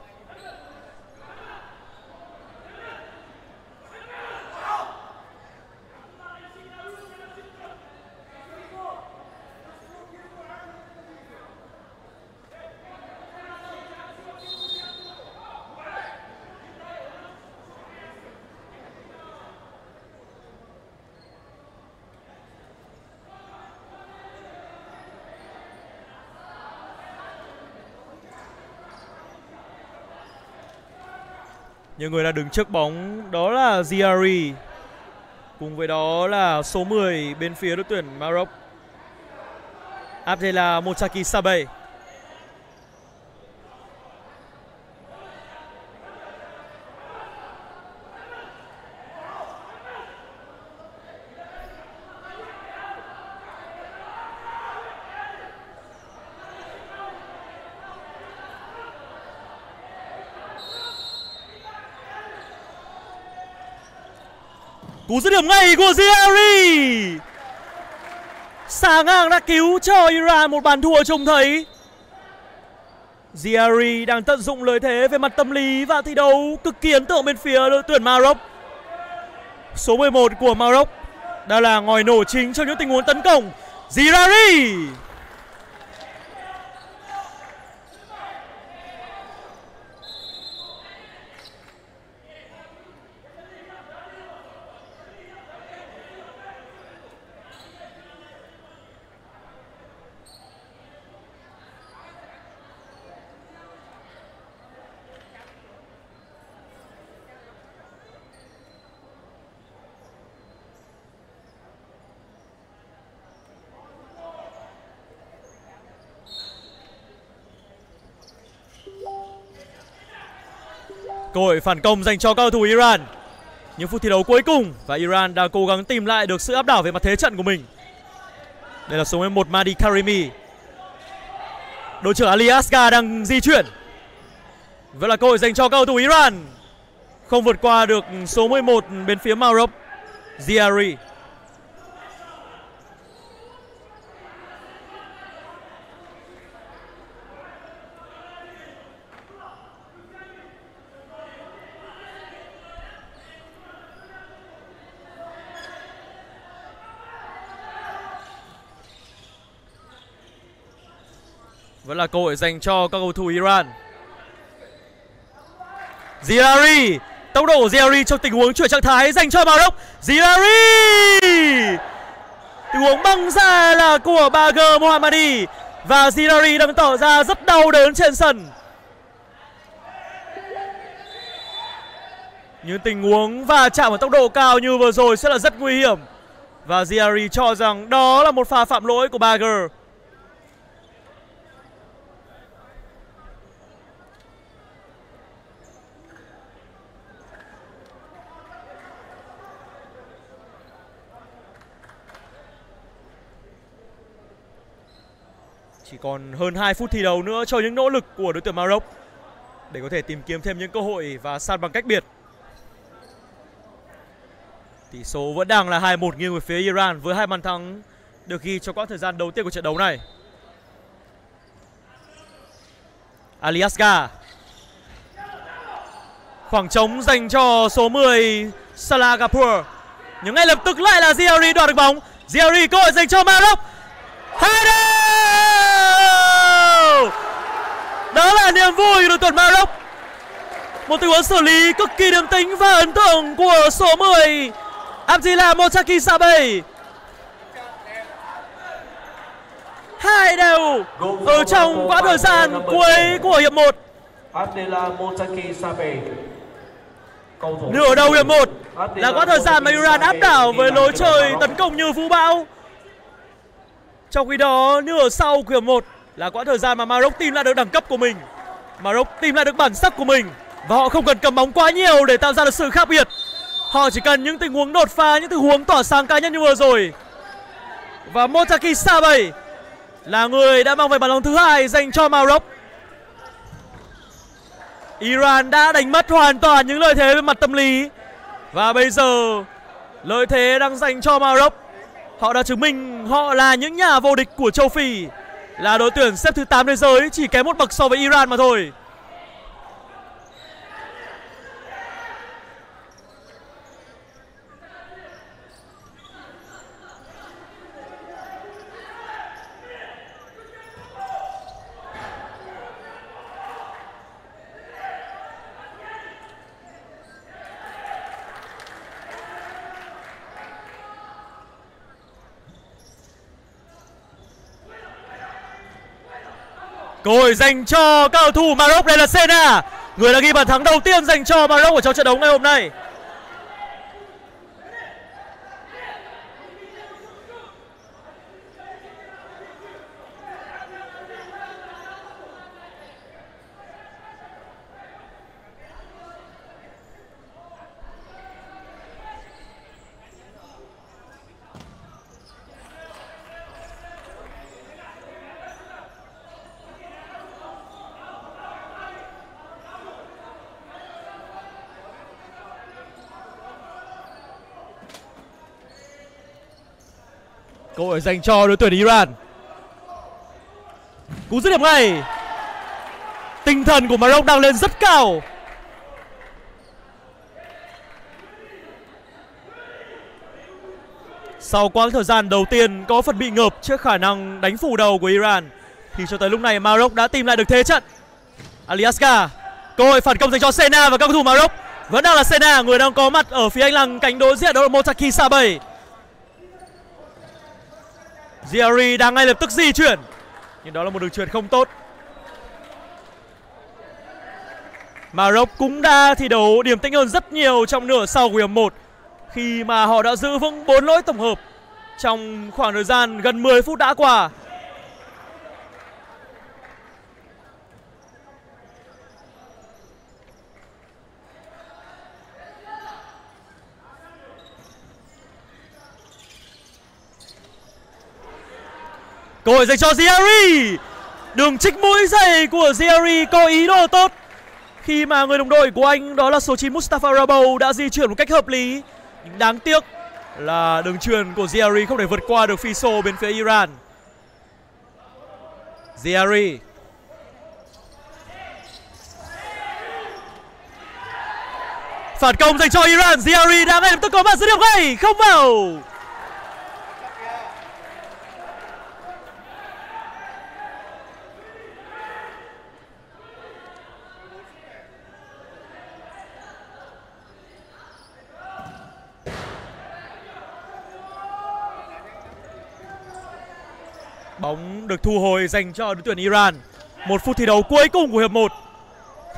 Nhưng người đang đứng trước bóng, đó là Ziari Cùng với đó là số 10 bên phía đội tuyển Maroc. Abdela Mochaki Sabe Cú dứt điểm ngay của Ziyari, Xà ngang đã cứu cho Iran một bàn thua trông thấy. Ziyari đang tận dụng lợi thế về mặt tâm lý và thi đấu cực kỳ ấn tượng bên phía đội tuyển Maroc. Số 11 của Maroc đã là ngòi nổ chính trong những tình huống tấn công. Ziyari. Cơ hội phản công dành cho cầu thủ Iran. Những phút thi đấu cuối cùng Và Iran đang cố gắng tìm lại được sự áp đảo về mặt thế trận của mình. Đây là số 11 Madi Karimi. Đội trưởng Ali Asgar đang di chuyển. Vẫn là cơ hội dành cho cầu thủ Iran. Không vượt qua được số 11 bên phía Maroc Ziari Vẫn là cơ hội dành cho các cầu thủ Iran. Ziari Tốc độ của Ziari trong tình huống chuyển trạng thái dành cho Maroc. Ziari Tình huống băng ra là của Bager Mohammadi Và Ziari đang tỏ ra rất đau đớn trên sân. Những tình huống va chạm ở tốc độ cao như vừa rồi sẽ là rất nguy hiểm Và Ziari cho rằng đó là một pha phạm lỗi của Bager Chỉ còn hơn 2 phút thi đấu nữa cho những nỗ lực của đối tuyển Maroc để có thể tìm kiếm thêm những cơ hội và san bằng cách biệt. Tỷ số vẫn đang là 2-1 nghiêng về phía Iran với hai bàn thắng được ghi trong quãng thời gian đầu tiên của trận đấu này. Ali Asgar Khoảng trống dành cho số 10 Salah Gapur Nhưng ngay lập tức lại là Ziyari đoạt được bóng Ziyari cơ hội dành cho Maroc Header Đó là niềm vui của đội tuyển Maroc. Một tình huống xử lý cực kỳ điềm tĩnh và ấn tượng của số 10 Abdillah Mochaki Sabe hai đều ở trong quãng thời gian cuối của hiệp 1 Adela Motaki Sabe cầu thủ. Nửa đầu hiệp 1 là quãng thời gian mà Iran áp đảo với lối chơi tấn công như vũ bão. Trong khi đó, nửa sau của hiệp 1 là quãng thời gian mà Maroc tìm lại được đẳng cấp của mình. Maroc tìm lại được bản sắc của mình và họ không cần cầm bóng quá nhiều để tạo ra được sự khác biệt. Họ chỉ cần những tình huống đột phá, những tình huống tỏa sáng cá nhân như vừa rồi. Và Motaki Sabay là người đã mang về bàn thắng thứ hai dành cho Maroc. Iran đã đánh mất hoàn toàn những lợi thế về mặt tâm lý và bây giờ lợi thế đang dành cho Maroc. Họ đã chứng minh họ là những nhà vô địch của châu Phi, là đội tuyển xếp thứ 8 thế giới chỉ kém một bậc so với Iran mà thôi. Cơ hội dành cho cao cầu thủ Maroc đây là Senna. Người đã ghi bàn thắng đầu tiên dành cho Maroc ở trong trận đấu ngày hôm nay. Cơ hội dành cho đội tuyển Iran. Cú dứt điểm ngay. Tinh thần của Maroc đang lên rất cao. Sau quãng thời gian đầu tiên có phần bị ngợp trước khả năng đánh phủ đầu của Iran, Thì cho tới lúc này Maroc đã tìm lại được thế trận. Aliaska Cơ hội phản công dành cho Sena và các cầu thủ Maroc. Vẫn đang là Sena, người đang có mặt ở phía anh lăng cánh đối diện đó là Motaki Sabay Diary đang ngay lập tức di chuyển. Nhưng đó là một đường truyền không tốt. Maroc cũng đã thi đấu điểm tĩnh hơn rất nhiều trong nửa sau của hiệp 1 Khi mà họ đã giữ vững 4 lỗi tổng hợp Trong khoảng thời gian gần 10 phút đã qua. Cơ hội dành cho Ziyari. Đường trích mũi giày của Ziyari có ý đồ tốt. Khi mà người đồng đội của anh, đó là số 9 Mustafa Rabou đã di chuyển một cách hợp lý. Nhưng đáng tiếc là đường truyền của Ziyari không thể vượt qua được Fiso bên phía Iran. Ziyari. Phản công dành cho Iran. Ziyari đã ngay lập tức có mặt dứt điểm ngay. Không vào. Bóng được thu hồi dành cho đội tuyển Iran. Một phút thi đấu cuối cùng của hiệp 1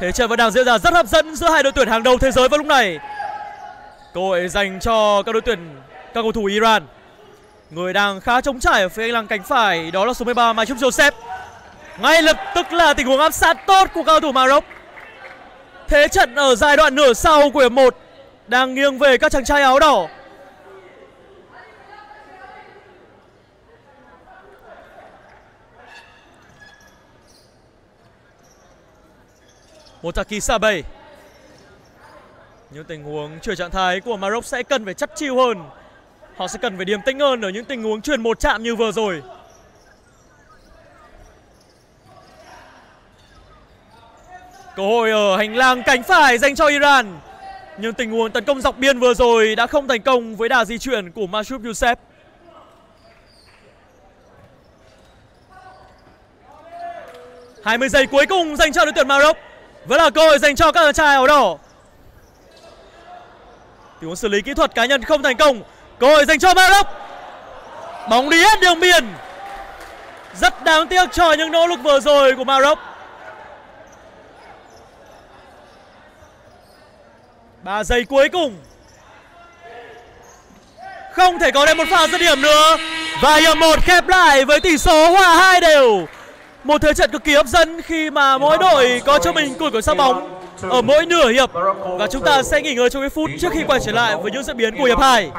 Thế trận vẫn đang diễn ra rất hấp dẫn giữa hai đội tuyển hàng đầu thế giới vào lúc này. Cơ hội dành cho các đội tuyển, các cầu thủ Iran. Người đang khá chống trải ở phía anh lăng cánh phải, Đó là số 13 Mai Trúc Joseph. Ngay lập tức là tình huống áp sát tốt của các cầu thủ Maroc. Thế trận ở giai đoạn nửa sau của hiệp 1 Đang nghiêng về các chàng trai áo đỏ. Motaki Sabe Những tình huống chuyển trạng thái của Maroc sẽ cần phải chắc chiêu hơn. Họ sẽ cần phải điềm tĩnh hơn ở những tình huống chuyển một chạm như vừa rồi. Cơ hội ở hành lang cánh phải dành cho Iran. Nhưng tình huống tấn công dọc biên vừa rồi đã không thành công với đà di chuyển của Mashup Youssef. 20 giây cuối cùng dành cho đội tuyển Maroc. Vẫn là cơ hội dành cho các chàng trai áo đỏ Tình huống xử lý kỹ thuật cá nhân không thành công. Cơ hội dành cho Maroc. Bóng đi hết đường biên. Rất đáng tiếc cho những nỗ lực vừa rồi của Maroc. Ba giây cuối cùng. Không thể có thêm một pha dứt điểm nữa. Và hiệp một khép lại với tỷ số hòa hai đều. Một thế trận cực kỳ hấp dẫn khi mà mỗi đội có cho mình cùi của sắp bóng ở mỗi nửa hiệp. Và chúng ta sẽ nghỉ ngơi trong cái phút trước khi quay trở lại với những diễn biến của hiệp 2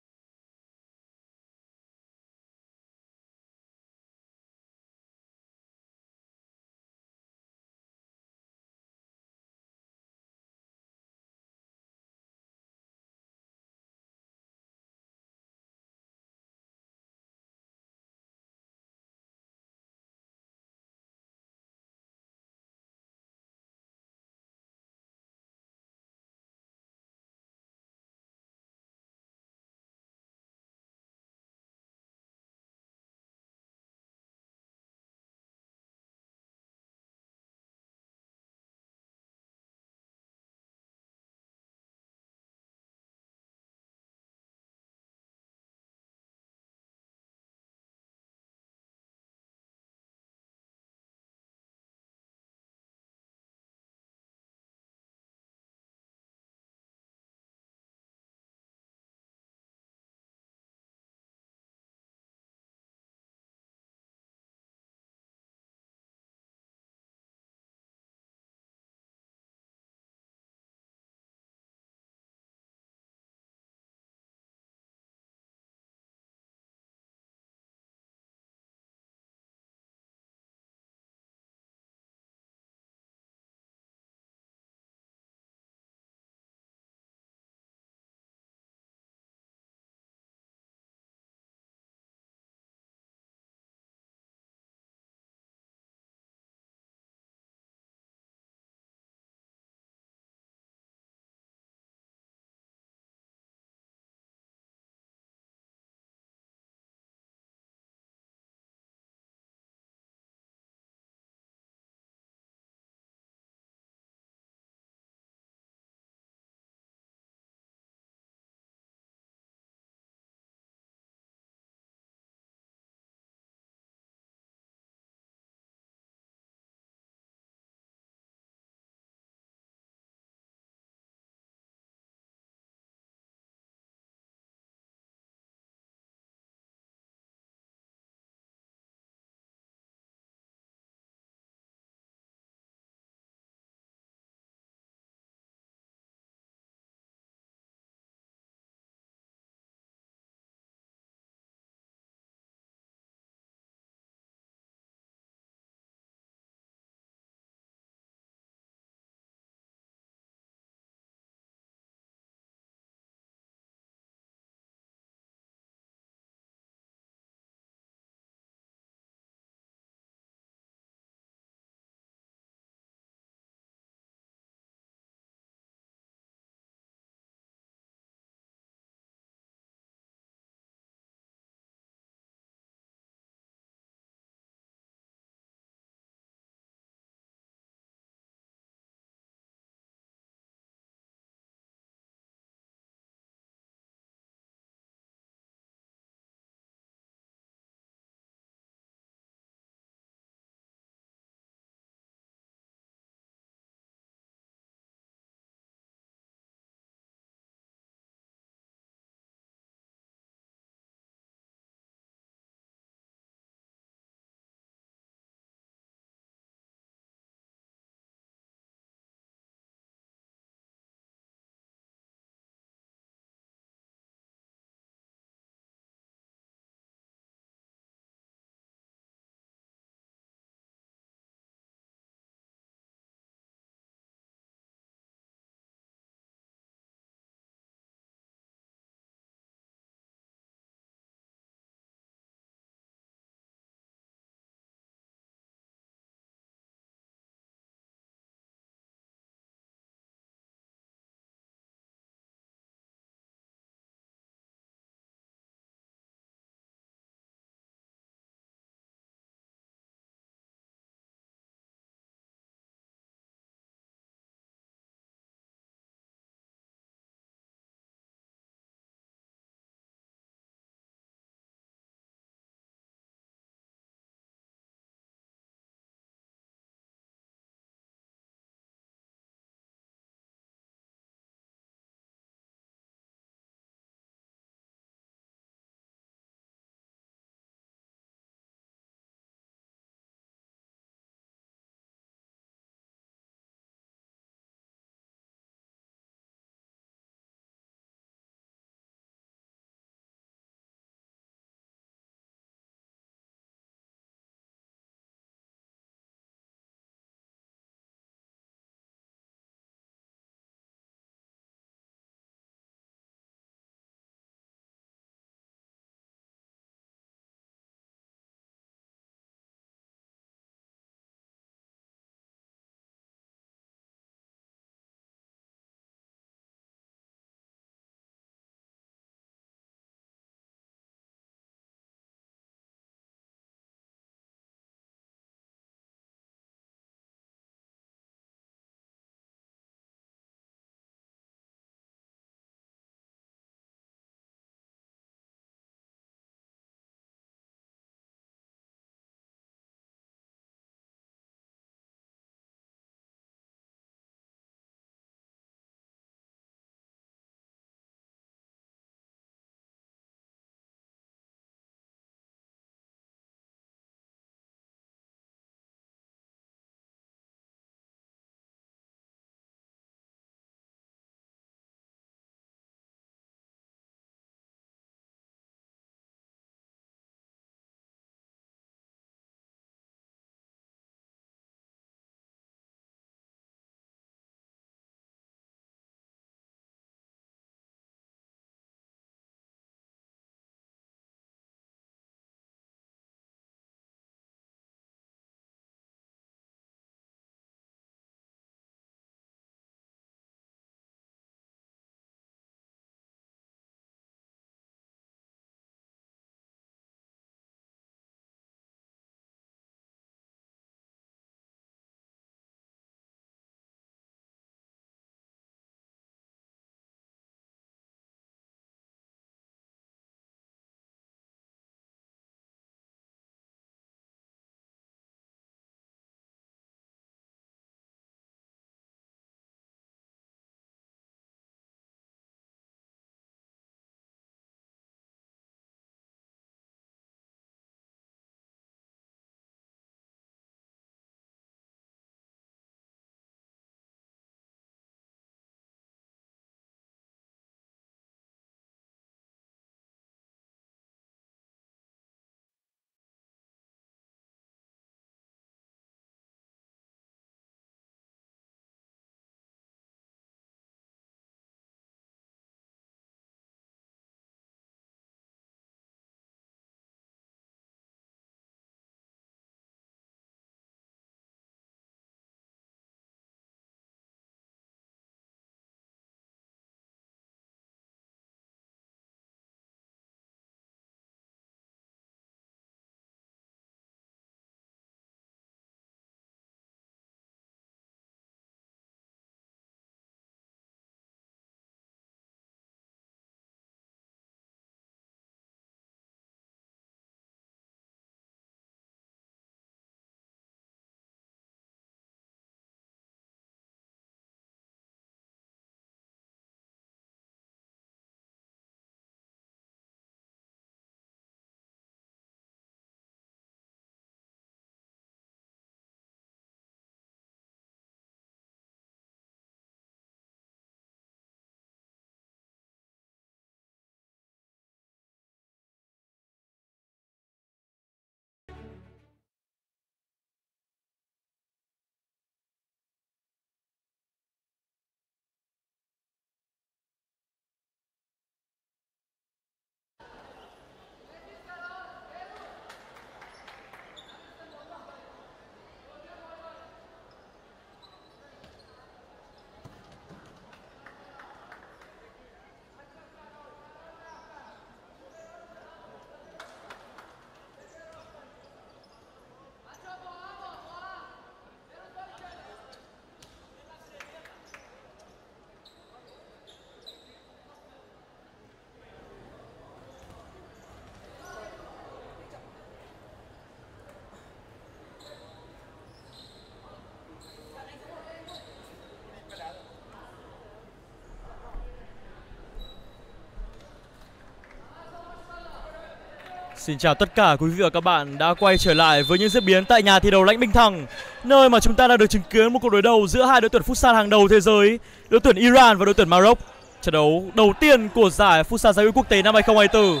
Xin chào tất cả quý vị và các bạn đã quay trở lại với những diễn biến tại nhà thi đấu Lãnh Minh Thăng, Nơi mà chúng ta đã được chứng kiến một cuộc đối đầu giữa hai đội tuyển Futsal hàng đầu thế giới, Đội tuyển Iran và đội tuyển Maroc, Trận đấu đầu tiên của giải Futsal Giải quốc tế năm 2024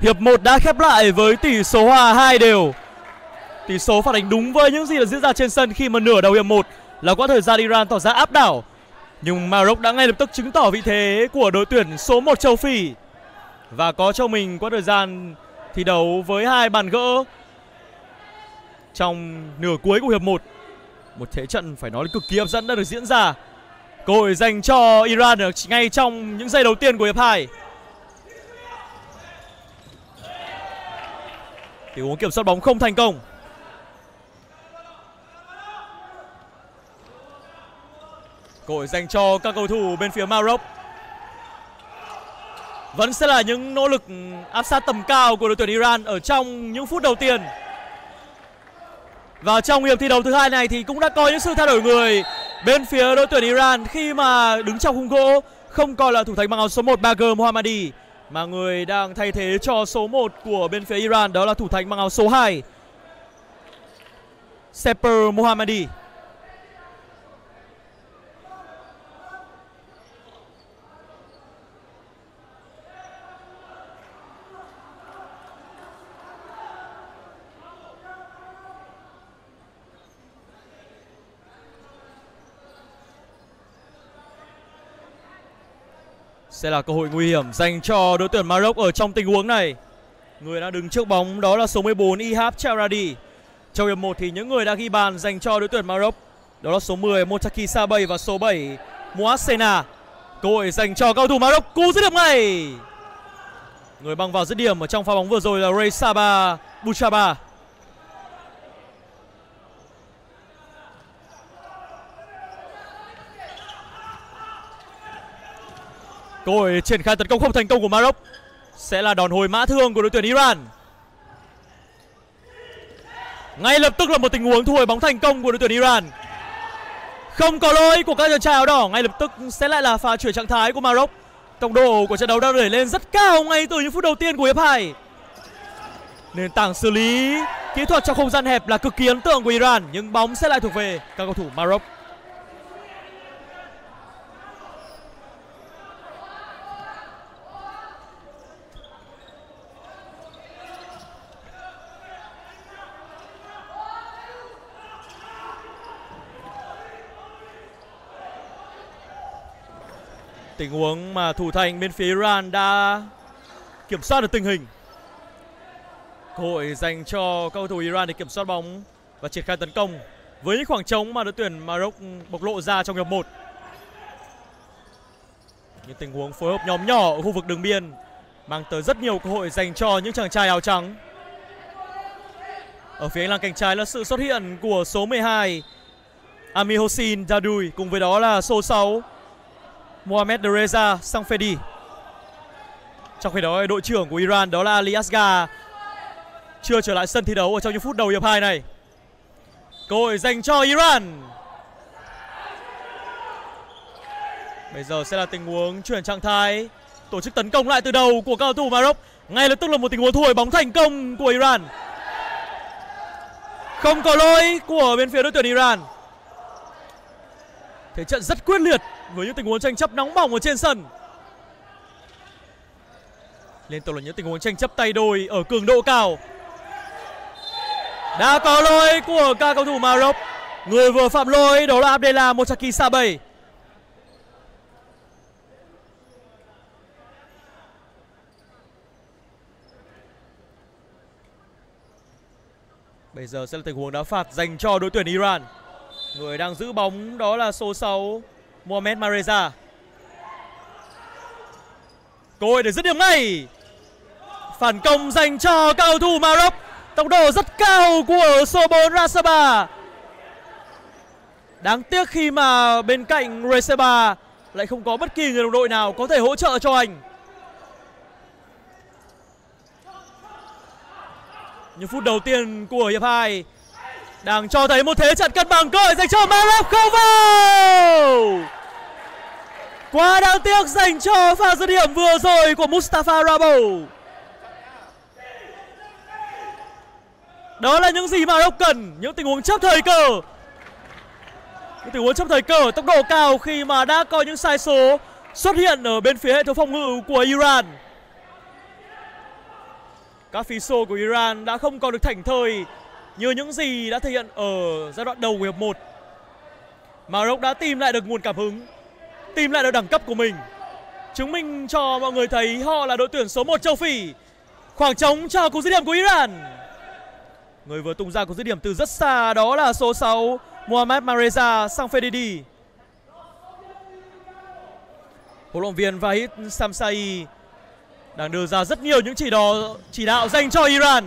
Hiệp 1 đã khép lại với tỷ số hòa 2 đều. Tỷ số phản ánh đúng với những gì đã diễn ra trên sân khi mà nửa đầu hiệp 1 là quãng thời gian Iran tỏ ra áp đảo. Nhưng Maroc đã ngay lập tức chứng tỏ vị thế của đội tuyển số 1 châu Phi và có cho mình quãng thời gian thi đấu với hai bàn gỡ trong nửa cuối của hiệp 1. Một thế trận phải nói là cực kỳ hấp dẫn đã được diễn ra. Cơ hội dành cho Iran ở ngay trong những giây đầu tiên của hiệp 2. Tình huống kiểm soát bóng không thành công. Cơ hội dành cho các cầu thủ bên phía Maroc vẫn sẽ là những nỗ lực áp sát tầm cao của đội tuyển Iran ở trong những phút đầu tiên. Và trong hiệp thi đấu thứ hai này thì cũng đã có những sự thay đổi người bên phía đội tuyển Iran khi mà đứng trong khung gỗ, không còn là thủ thành mang áo số 1 Bagher Mohammadi, mà người đang thay thế cho số 1 của bên phía Iran đó là thủ thành mang áo số 2 Seper Mohammadi. Sẽ là cơ hội nguy hiểm dành cho đội tuyển Maroc ở trong tình huống này. Người đang đứng trước bóng đó là số 14 Ihab Charadi. Trong hiệp 1 thì những người đã ghi bàn dành cho đội tuyển Maroc, đó là số 10 Motaki Sabay và số 7 Moasena. Cơ hội dành cho cầu thủ Maroc cú dứt điểm ngay. Người băng vào dứt điểm ở trong pha bóng vừa rồi là Ray Saba Buchaba. Cơ hội triển khai tấn công không thành công của Maroc sẽ là đòn hồi mã thương của đội tuyển Iran. Ngay lập tức là một tình huống thu hồi bóng thành công của đội tuyển Iran. Không có lỗi của các chàng trai áo đỏ, ngay lập tức sẽ lại là pha chuyển trạng thái của Maroc. Tốc độ của trận đấu đã đẩy lên rất cao ngay từ những phút đầu tiên của hiệp 2. Nền tảng xử lý kỹ thuật trong không gian hẹp là cực kỳ ấn tượng của Iran nhưng bóng sẽ lại thuộc về các cầu thủ Maroc. Tình huống mà thủ thành bên phía Iran đã kiểm soát được tình hình. Cơ hội dành cho cầu thủ Iran để kiểm soát bóng và triển khai tấn công với những khoảng trống mà đội tuyển Maroc bộc lộ ra trong hiệp 1. Những tình huống phối hợp nhóm nhỏ ở khu vực đường biên mang tới rất nhiều cơ hội dành cho những chàng trai áo trắng. Ở phía làng cánh trái là sự xuất hiện của số 12 Ami Hossein Dadui cùng với đó là số 6 Mohamed Reza Sangfedi. Trong khi đó, đội trưởng của Iran đó là Ali Asgar chưa trở lại sân thi đấu ở trong những phút đầu hiệp 2 này. Cơ hội dành cho Iran. Bây giờ sẽ là tình huống chuyển trạng thái, tổ chức tấn công lại từ đầu của cầu thủ Maroc. Ngay lập tức là một tình huống thu hồi bóng thành công của Iran. Không có lỗi của bên phía đội tuyển Iran. Thế trận rất quyết liệt với những tình huống tranh chấp nóng bỏng ở trên sân. Liên tục là những tình huống tranh chấp tay đôi ở cường độ cao. Đã có lỗi của các cầu thủ Maroc. Người vừa phạm lỗi đó là Abdela Mochaki Sabay. Bây giờ sẽ là tình huống đá phạt dành cho đội tuyển Iran. Người đang giữ bóng đó là số 6 Mohamed Mareza. Cơ hội để dứt điểm ngay. Phản công dành cho cầu thủ Maroc. Tốc độ rất cao của số 4 Rasaba. Đáng tiếc khi mà bên cạnh Reseba lại không có bất kỳ người đồng đội nào có thể hỗ trợ cho anh. Những phút đầu tiên của hiệp 2 đang cho thấy một thế trận cân bằng cơ hội dành cho Maroc không vào. Quá đáng tiếc dành cho pha dứt điểm vừa rồi của Mustafa Rabo. Đó là những gì mà Maroc cần, Những tình huống chấp thời cơ. Những tình huống chấp thời cơ, Tốc độ cao khi mà đã có những sai số Xuất hiện ở bên phía hệ thống phòng ngự của Iran. Các phí xô của Iran đã không còn được thảnh thơi Như những gì đã thể hiện ở giai đoạn đầu của hiệp 1 Maroc đã tìm lại được nguồn cảm hứng. Tìm lại được đẳng cấp của mình Chứng minh cho mọi người thấy họ là đội tuyển số 1 châu Phi Khoảng trống cho cú dứt điểm của Iran Người vừa tung ra cú dứt điểm từ rất xa đó là số 6 Mohamed Mareza Sangfedidi Huấn luyện viên Vahid Samsai đang đưa ra rất nhiều những chỉ đò chỉ đạo dành cho Iran.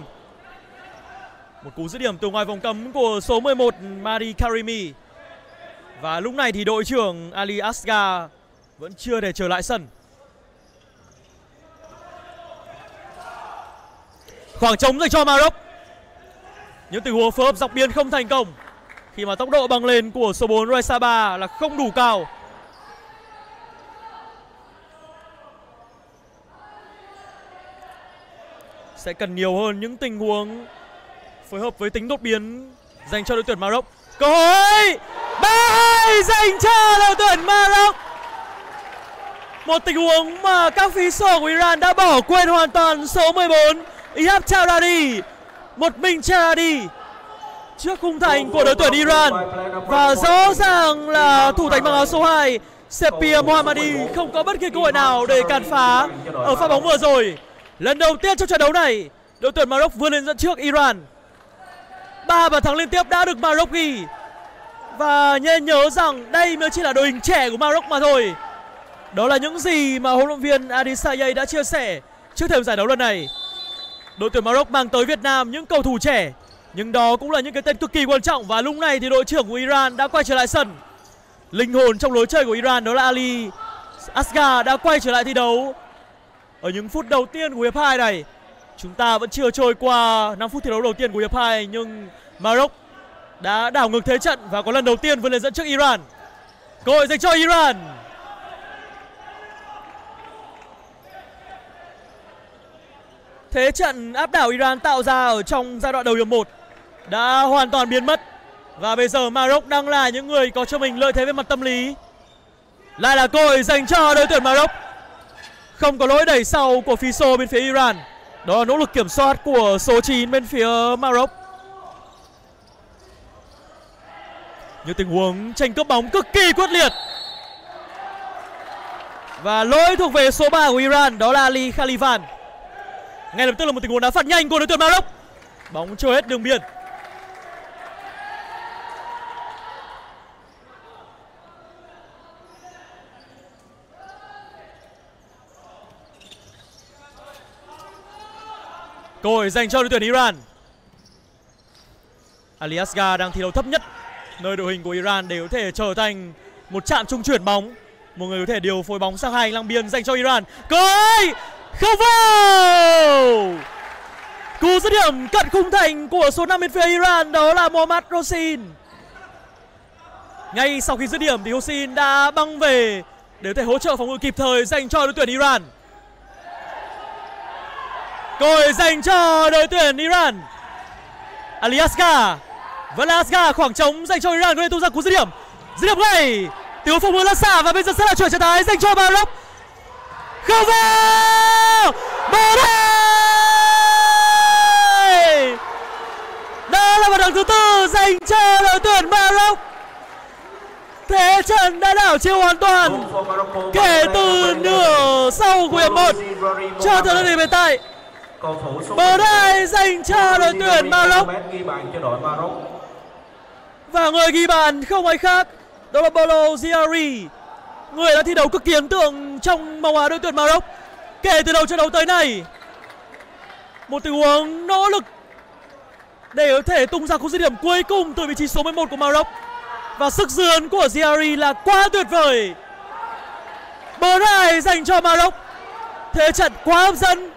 Một cú dứt điểm từ ngoài vòng cấm của số 11 Mari Karimi. Và lúc này thì đội trưởng Ali Asgar vẫn chưa thể trở lại sân. Khoảng trống dành cho Maroc. Những tình huống phối hợp dọc biên không thành công khi mà tốc độ băng lên của số 4 Raisaba là không đủ cao. Sẽ cần nhiều hơn những tình huống phối hợp với tính đột biến dành cho đội tuyển Maroc. Cơ hội ba hai dành cho đội tuyển Maroc. Một tình huống mà các phí sổ của Iran đã bỏ quên hoàn toàn số 14 Ihab Charadi. Một mình Charadi trước khung thành của đội tuyển Iran và rõ ràng là thủ thành bằng áo số 2 Sepia Mohammadi không có bất kỳ cơ hội nào để cản phá ở pha bóng vừa rồi. Lần đầu tiên trong trận đấu này, đội tuyển Maroc vươn lên dẫn trước Iran. Ba bàn thắng liên tiếp đã được Maroc ghi. Và nên nhớ rằng đây mới chỉ là đội hình trẻ của Maroc mà thôi. Đó là những gì mà huấn luyện viên Adisaye đã chia sẻ trước thềm giải đấu lần này. Đội tuyển Maroc mang tới Việt Nam những cầu thủ trẻ, nhưng đó cũng là những cái tên cực kỳ quan trọng và lúc này thì đội trưởng của Iran đã quay trở lại sân. Linh hồn trong lối chơi của Iran đó là Ali Asgar đã quay trở lại thi đấu ở những phút đầu tiên của hiệp 2 này. Chúng ta vẫn chưa trôi qua 5 phút thi đấu đầu tiên của hiệp 2 nhưng Maroc đã đảo ngược thế trận và có lần đầu tiên vươn lên dẫn trước Iran. Cơ hội dành cho Iran. Thế trận áp đảo Iran tạo ra ở trong giai đoạn đầu hiệp 1 đã hoàn toàn biến mất. Và bây giờ Maroc đang là những người có cho mình lợi thế về mặt tâm lý. Lại là cơ hội dành cho đội tuyển Maroc. Không có lỗi đẩy sau của Fiso bên phía Iran. Đó là nỗ lực kiểm soát của số 9 bên phía Maroc. Những tình huống tranh cướp bóng cực kỳ quyết liệt. Và lỗi thuộc về số 3 của Iran, đó là Ali Khalifan. Ngay lập tức là một tình huống đá phạt nhanh của đội tuyển Maroc. Bóng trôi hết đường biên. Cơ hội dành cho đội tuyển Iran. Ali Asgar đang thi đấu thấp nhất nơi đội hình của Iran để có thể trở thành một trạm trung chuyển bóng. Một người có thể điều phối bóng sang hai hành lang biên dành cho Iran. Cơ hội không vào. Cú dứt điểm cận khung thành của số 5 bên phía Iran, đó là Mohammad Rosin. Ngay sau khi dứt điểm thì Hosin đã băng về để có thể hỗ trợ phòng ngự kịp thời dành cho đội tuyển Iran. Cơ hội dành cho đội tuyển Iran. Aliaska vẫn là Aska khoảng trống dành cho Iran có thể tung ra cú dứt điểm. Dứt điểm ngay. Tiểu phục muốn là xả và bây giờ sẽ là chuyển trạng thái dành cho Barok Không vào. Một đây, Đó là bàn thắng thứ tư dành cho đội tuyển Barok Thế trận đã đảo chiều hoàn toàn kể từ nửa sau của hiệp một cho tới thời điểm hiện tại Bờ đây dành cho đội tuyển Maroc. Và người ghi bàn không ai khác Đó là Bolo Ziari Người đã thi đấu cực kỳ ấn tượng trong màu áo đội tuyển Maroc Kể từ đầu trận đấu tới này Một tình huống nỗ lực Để có thể tung ra cú dứt điểm cuối cùng từ vị trí số 11 của Maroc. Và sức dướn của Ziari là quá tuyệt vời. Bờ này dành cho Maroc. Thế trận quá hấp dẫn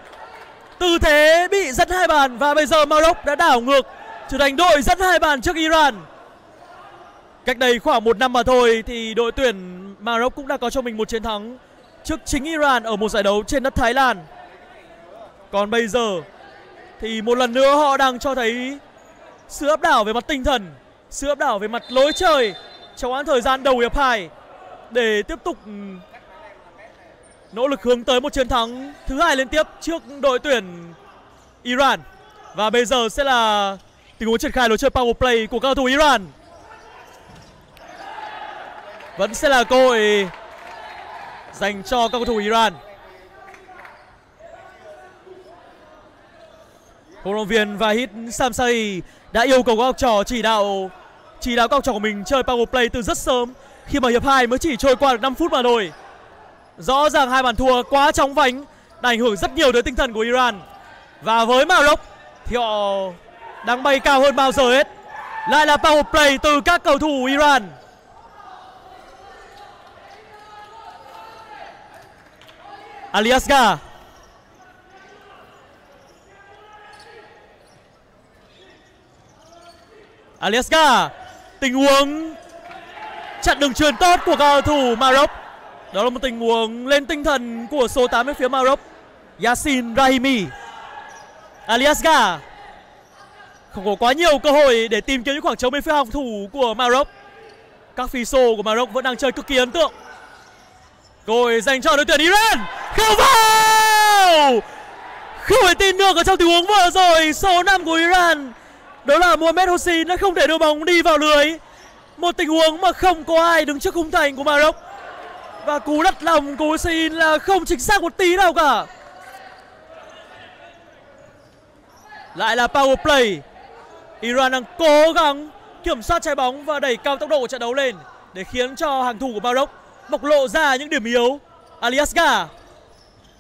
Tư thế bị dẫn hai bàn và bây giờ Maroc đã đảo ngược, trở thành đội dẫn hai bàn trước Iran. Cách đây khoảng một năm mà thôi thì đội tuyển Maroc cũng đã có cho mình một chiến thắng trước chính Iran ở một giải đấu trên đất Thái Lan. Còn bây giờ thì một lần nữa họ đang cho thấy sự áp đảo về mặt tinh thần, sự áp đảo về mặt lối chơi trong quãng thời gian đầu hiệp 2 để tiếp tục nỗ lực hướng tới một chiến thắng thứ hai liên tiếp trước đội tuyển Iran. Và bây giờ sẽ là tình huống triển khai lối chơi power play của cầu thủ Iran. Vẫn sẽ là cơ hội dành cho các cầu thủ Iran. Huấn luyện viên Vahid Samsari đã yêu cầu các học trò chỉ đạo chỉ đạo các học trò của mình chơi power play từ rất sớm. Khi mà hiệp 2 mới chỉ trôi qua được 5 phút mà thôi. Rõ ràng hai bàn thua quá chóng vánh, đã ảnh hưởng rất nhiều tới tinh thần của Iran. Và với Maroc thì họ đang bay cao hơn bao giờ hết. Lại là power play từ các cầu thủ Iran. Aliasga Aliasga tình huống chặn đường truyền tốt của cầu thủ Maroc đó là một tình huống lên tinh thần của số 8 bên phía Maroc. Yassin Rahimi Aliasga. không có quá nhiều cơ hội để tìm kiếm những khoảng trống bên phía phòng thủ của Maroc. Các phi sô của Maroc vẫn đang chơi cực kỳ ấn tượng. Cơ hội dành cho đội tuyển Iran. Không vào! Không thể tin được ở trong tình huống vừa rồi, số 5 của Iran. Đó là Mohamed Hossein đã không thể đưa bóng đi vào lưới. Một tình huống mà không có ai đứng trước khung thành của Maroc và cú đặt lòng của Hossein là không chính xác một tí nào cả. Lại là power play. Iran đang cố gắng kiểm soát trái bóng và đẩy cao tốc độ của trận đấu lên để khiến cho hàng thủ của Maroc bộc lộ ra những điểm yếu. Aliasga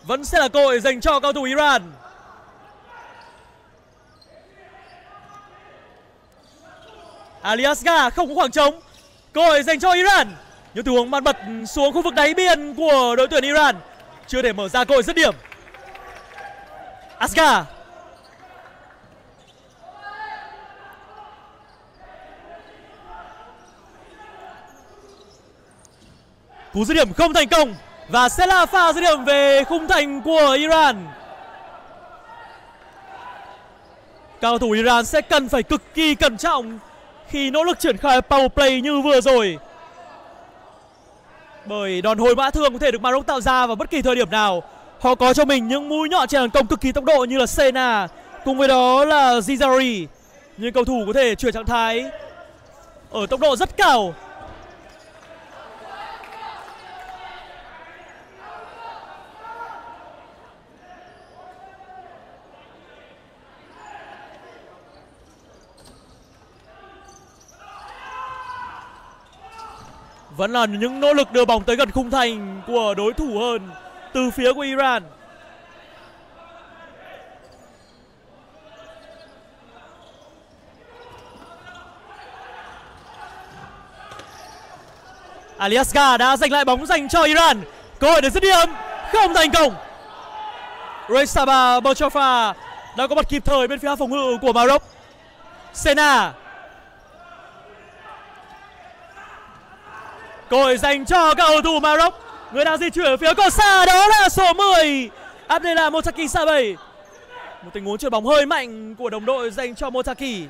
vẫn sẽ là cơ hội dành cho cầu thủ Iran. Aliasga không có khoảng trống. Cơ hội dành cho Iran những tình huống man bật xuống khu vực đáy biên của đội tuyển Iran chưa thể mở ra cơ hội dứt điểm. Asgar cú dứt điểm không thành công và sẽ là pha dứt điểm về khung thành của Iran. Cao thủ Iran sẽ cần phải cực kỳ cẩn trọng khi nỗ lực triển khai power play như vừa rồi bởi đòn hồi mã thương có thể được Maroc tạo ra vào bất kỳ thời điểm nào. Họ có cho mình những mũi nhọn trên công cực kỳ tốc độ như là Sena, cùng với đó là Zizari. Những cầu thủ có thể chuyển trạng thái ở tốc độ rất cao. Vẫn là những nỗ lực đưa bóng tới gần khung thành của đối thủ hơn từ phía của Iran. Aliaska đã giành lại bóng dành cho Iran. Cơ hội để dứt điểm không thành công. Resaba Bochofa đã có mặt kịp thời bên phía phòng ngự của Maroc. Sena Cơ hội dành cho các cầu thủ Maroc. Người đang di chuyển ở phía cầu xa đó là số 10 Abdullah Motaki Sabay Một tình huống chuyền bóng hơi mạnh của đồng đội dành cho Motaki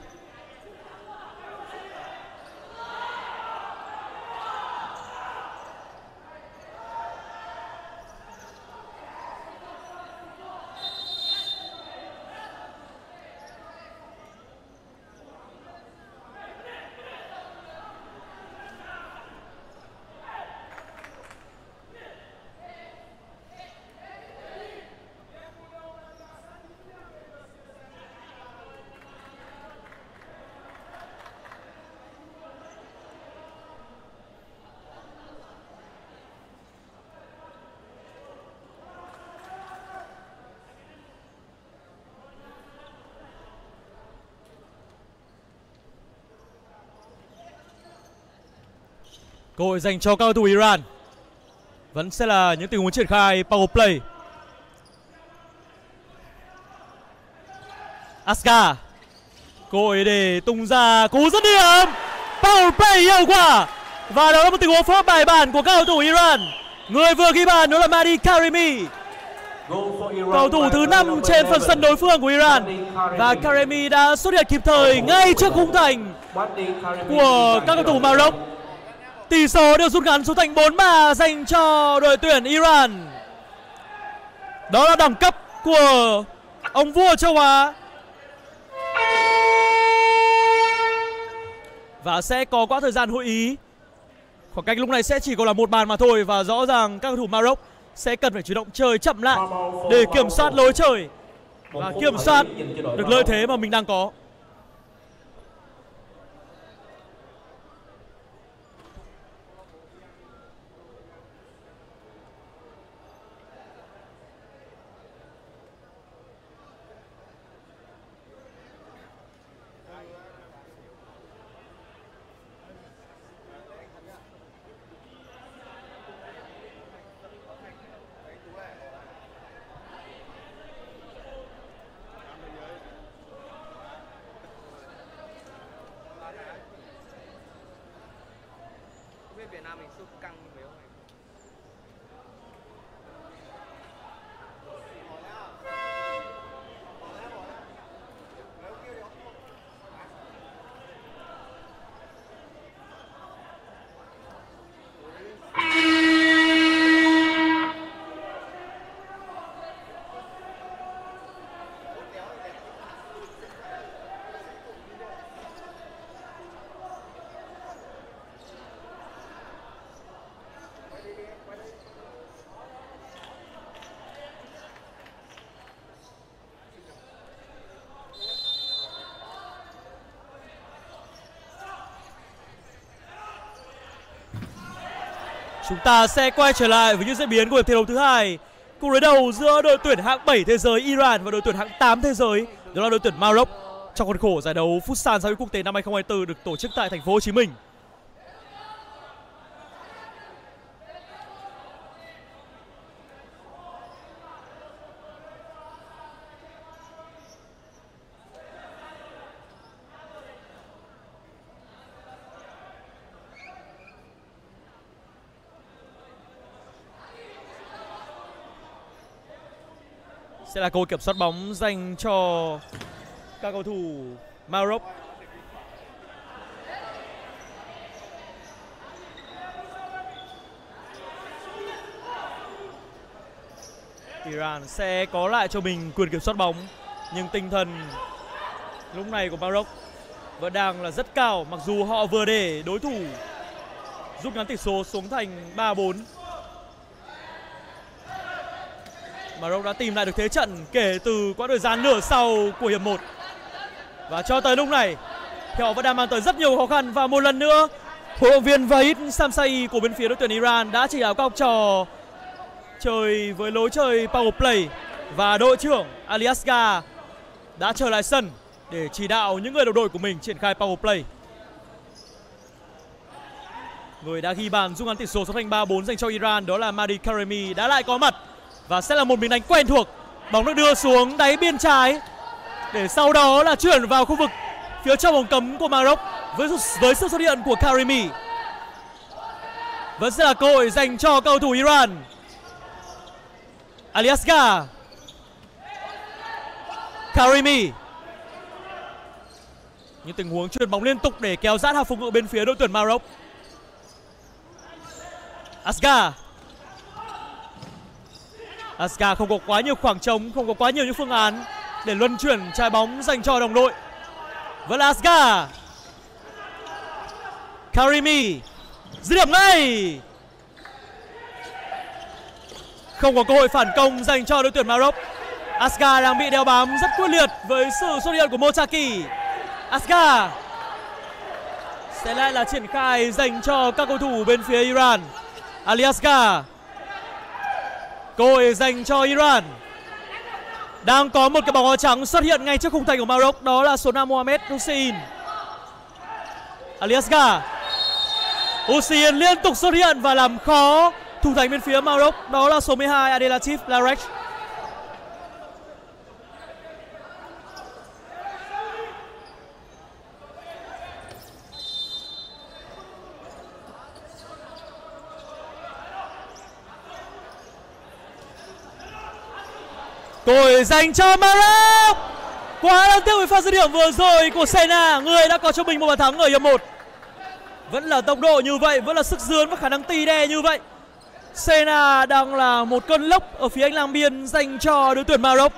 Cơ hội dành cho các cầu thủ Iran. Vẫn sẽ là những tình huống triển khai power play. Aska. Cơ hội để tung ra cú dứt điểm. Power play hiệu quả. Và đó là một tình huống phối bài bản của các cầu thủ Iran. Người vừa ghi bàn đó là Madi Karimi. Cầu thủ thứ năm trên phần sân đối phương của Iran. Và Karemi đã xuất hiện kịp thời ngay trước khung thành của các cầu thủ Maroc. Tỷ số được rút ngắn xuống thành 4-3 dành cho đội tuyển Iran. Đó là đẳng cấp của ông vua châu Á. Và sẽ có quãng thời gian hội ý. Khoảng cách lúc này sẽ chỉ còn là một bàn mà thôi và rõ ràng các cầu thủ Maroc sẽ cần phải chủ động chơi chậm lại để kiểm soát lối chơi và kiểm soát được lợi thế mà mình đang có. Chúng ta sẽ quay trở lại với những diễn biến của hiệp thi đấu thứ hai. Cuộc đối đầu giữa đội tuyển hạng 7 thế giới Iran và đội tuyển hạng 8 thế giới, đó là đội tuyển Maroc trong khuôn khổ giải đấu Futsal giao quốc tế năm 2024 được tổ chức tại thành phố Hồ Chí Minh. Sẽ là cơ hội kiểm soát bóng dành cho các cầu thủ Maroc. Iran sẽ có lại cho mình quyền kiểm soát bóng, nhưng tinh thần lúc này của Maroc vẫn đang là rất cao, mặc dù họ vừa để đối thủ rút ngắn tỷ số xuống thành 3-4 Maroc đã tìm lại được thế trận kể từ quãng thời gian nửa sau của hiệp 1 và cho tới lúc này thì họ vẫn đang mang tới rất nhiều khó khăn. Và một lần nữa, huấn luyện viên Vahid Samsai của bên phía đội tuyển Iran đã chỉ đạo các học trò chơi với lối chơi power play. Và đội trưởng Ali Asgar đã trở lại sân để chỉ đạo những người đồng đội của mình triển khai power play. Người đã ghi bàn rút ngắn tỷ số số thành 3-4 dành cho Iran, đó là Madi Karemi đã lại có mặt và sẽ là một miếng đánh quen thuộc. Bóng được đưa xuống đáy biên trái. Để sau đó là chuyển vào khu vực phía trong vòng cấm của Maroc với với sự xuất hiện của Karimi. Vẫn sẽ là cơ hội dành cho cầu thủ Iran. Aliasgar Karimi. Những tình huống chuyền bóng liên tục để kéo giãn hàng phòng ngự bên phía đội tuyển Maroc. Asgar. Aska không có quá nhiều khoảng trống, không có quá nhiều những phương án để luân chuyển trái bóng dành cho đồng đội. Vẫn là Aska. Karimi dứt điểm ngay. Không có cơ hội phản công dành cho đội tuyển Maroc. Aska đang bị đeo bám rất quyết liệt với sự xuất hiện của Motaki. Aska sẽ lại là triển khai dành cho các cầu thủ bên phía Iran. Ali Aska Cơ hội dành cho Iran. Đang có một cái bóng áo trắng xuất hiện ngay trước khung thành của Maroc, Đó là số 5 Mohamed Hussein. Aliasga Hussein liên tục xuất hiện và làm khó thủ thành bên phía Maroc, Đó là số 12 Adelatif Larech Tôi dành cho Maroc. Quá đáng tiếc với pha dứt điểm vừa rồi của Senna, Người đã có cho mình một bàn thắng ở hiệp 1 Vẫn là tốc độ như vậy, Vẫn là sức dướn và khả năng tì đè như vậy. Senna đang là một cơn lốc ở phía anh lang biên dành cho đội tuyển Maroc.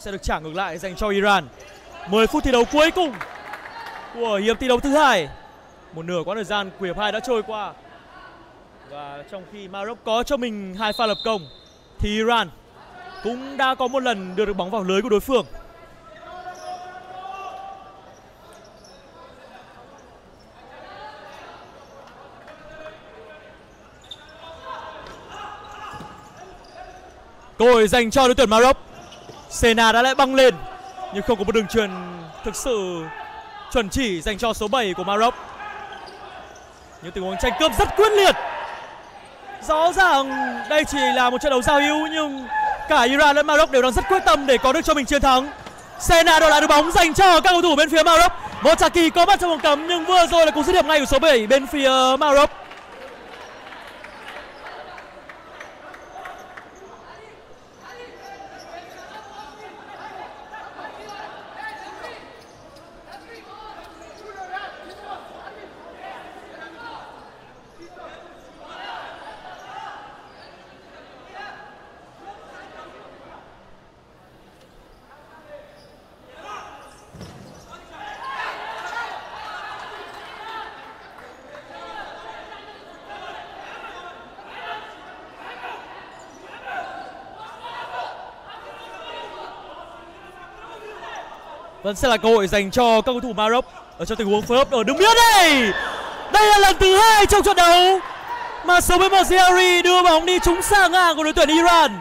Sẽ được trả ngược lại dành cho Iran. 10 phút thi đấu cuối cùng của hiệp thi đấu thứ hai. Một nửa quãng thời gian của hiệp hai đã trôi qua. Và trong khi Maroc có cho mình hai pha lập công, Thì Iran cũng đã có một lần đưa được bóng vào lưới của đối phương. Cơ hội dành cho đội tuyển Maroc. Sena đã lại băng lên, nhưng không có một đường truyền thực sự chuẩn chỉ dành cho số 7 của Maroc. Những tình huống tranh cướp rất quyết liệt. Rõ ràng đây chỉ là một trận đấu giao hữu, nhưng cả Iran lẫn Maroc đều đang rất quyết tâm để có được cho mình chiến thắng. Sena đổi lại được bóng dành cho các cầu thủ bên phía Maroc. Mochaki có mặt trong vòng cấm, nhưng vừa rồi là cú dứt điểm ngay của số 7 bên phía Maroc. Vẫn sẽ là cơ hội dành cho các cầu thủ Maroc ở trong tình huống phối hợp ở đường biên đây. Đây là lần thứ hai trong trận đấu mà số 11 đưa bóng đi trúng xa ngang của đội tuyển Iran.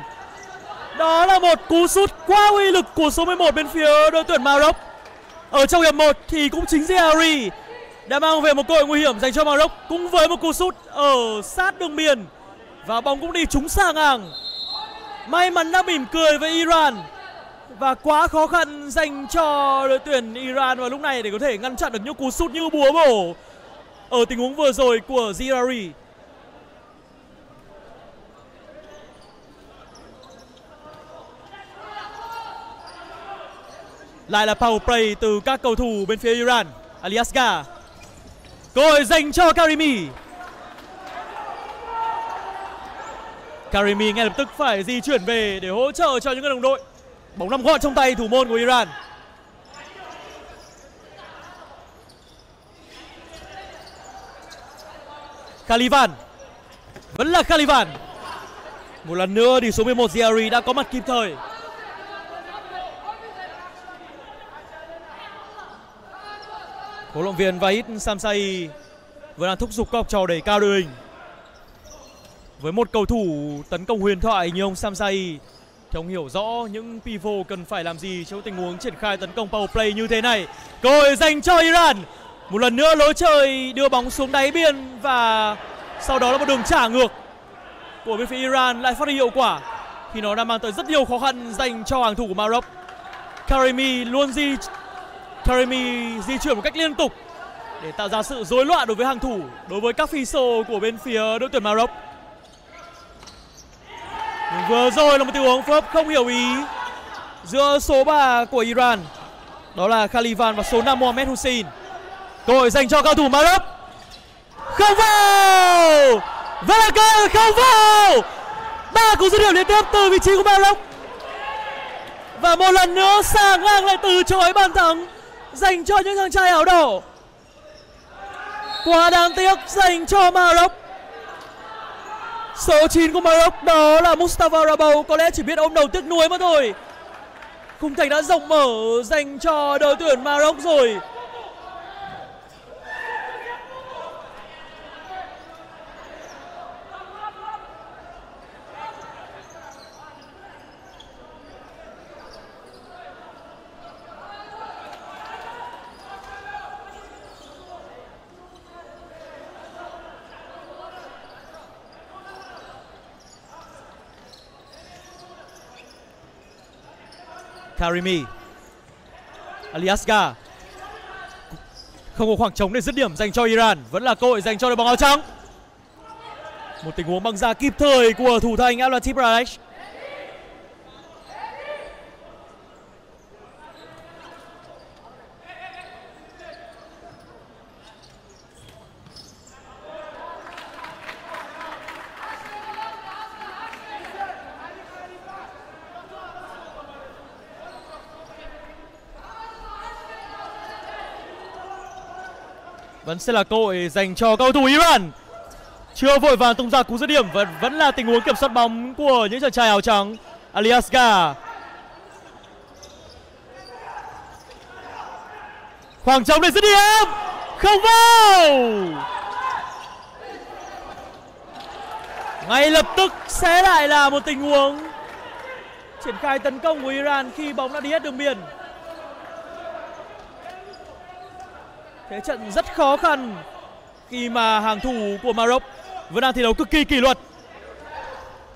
Đó là một cú sút quá uy lực của số 11 bên phía đội tuyển Maroc. Ở trong hiệp 1 thì cũng chính Ziyari đã mang về một cơ hội nguy hiểm dành cho Maroc cũng với một cú sút ở sát đường biên và bóng cũng đi trúng xa ngang. May mắn đã mỉm cười với Iran và quá khó khăn dành cho đội tuyển Iran vào lúc này để có thể ngăn chặn được những cú sút như búa bổ ở tình huống vừa rồi của Zirari. Lại là power play từ các cầu thủ bên phía Iran. Aliasga. Cơ hội dành cho Karimi. Karimi ngay lập tức phải di chuyển về để hỗ trợ cho những người đồng đội. Bóng nằm gọn trong tay thủ môn của Iran. Khalivan. Vẫn là Khalivan. Một lần nữa thì số 11 Ziyari đã có mặt kịp thời. Huấn luyện viên Vahid Samsai vừa đang thúc giục các học trò đẩy cao đội hình. Với một cầu thủ tấn công huyền thoại như ông Samsai thì ông hiểu rõ những pivot cần phải làm gì trong tình huống triển khai tấn công power play như thế này. Cơ hội dành cho Iran. Một lần nữa lối chơi đưa bóng xuống đáy biên và sau đó là một đường trả ngược của bên phía Iran lại phát huy hiệu quả khi nó đã mang tới rất nhiều khó khăn dành cho hàng thủ của Maroc. Karimi luôn di, Karimi di chuyển một cách liên tục để tạo ra sự rối loạn đối với hàng thủ, đối với các phi sô của bên phía đội tuyển Maroc. Vừa rồi là một tình huống phối hợp không hiểu ý giữa số 3 của Iran, đó là Khalivan và số 5 Mohamed Hussein. Cơ hội dành cho cao thủ Maroc. Không vào. Velaga không vào. Ba cú dứt điểm liên tiếp từ vị trí của Maroc. Và một lần nữa xà ngang lại từ chối bàn thắng dành cho những thằng trai áo đỏ. Quá đáng tiếc dành cho Maroc. Số 9 của Maroc, đó là Mustafa Rabou Có lẽ chỉ biết ôm đầu tiếc nuối mà thôi. Khung thành đã rộng mở dành cho đội tuyển Maroc rồi. Karimi. Aliaska Không có khoảng trống để dứt điểm dành cho Iran. Vẫn là cơ hội dành cho đội bóng áo trắng. Một tình huống băng ra kịp thời của thủ thành Al-Latif Pradesh vẫn sẽ là cơ hội dành cho cầu thủ Iran. Chưa vội vàng tung ra cú dứt điểm, vẫn vẫn là tình huống kiểm soát bóng của những chàng trai áo trắng Aliasgar khoảng trống để dứt điểm. Không vào. Ngay lập tức sẽ lại là một tình huống. Triển khai tấn công của Iran khi bóng đã đi hết đường biên. Thế trận rất khó khăn khi mà hàng thủ của Maroc vẫn đang thi đấu cực kỳ kỷ luật.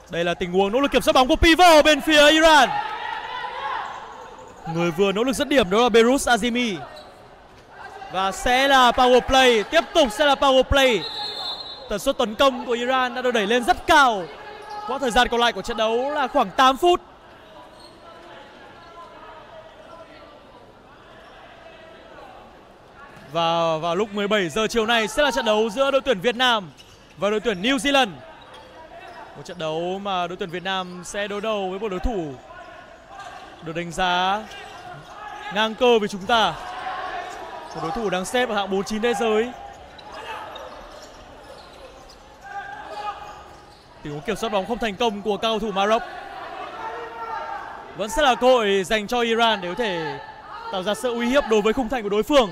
Đây là tình huống nỗ lực kiểm soát bóng của pivot bên phía Iran. Người vừa nỗ lực dứt điểm đó là Berus Azimi. Và sẽ là power play, tiếp tục sẽ là power play. Tần suất tấn công của Iran đã được đẩy lên rất cao. Quãng thời gian còn lại của trận đấu là khoảng 8 phút. Và vào lúc 17 giờ chiều nay sẽ là trận đấu giữa đội tuyển Việt Nam và đội tuyển New Zealand. Một trận đấu mà đội tuyển Việt Nam sẽ đối đầu với một đối thủ được đánh giá ngang cơ với chúng ta. Một đối thủ đang xếp ở hạng 49 thế giới. Tình huống kiểm soát bóng không thành công của cao thủ Maroc. Vẫn sẽ là cơ hội dành cho Iran để có thể tạo ra sự uy hiếp đối với khung thành của đối phương.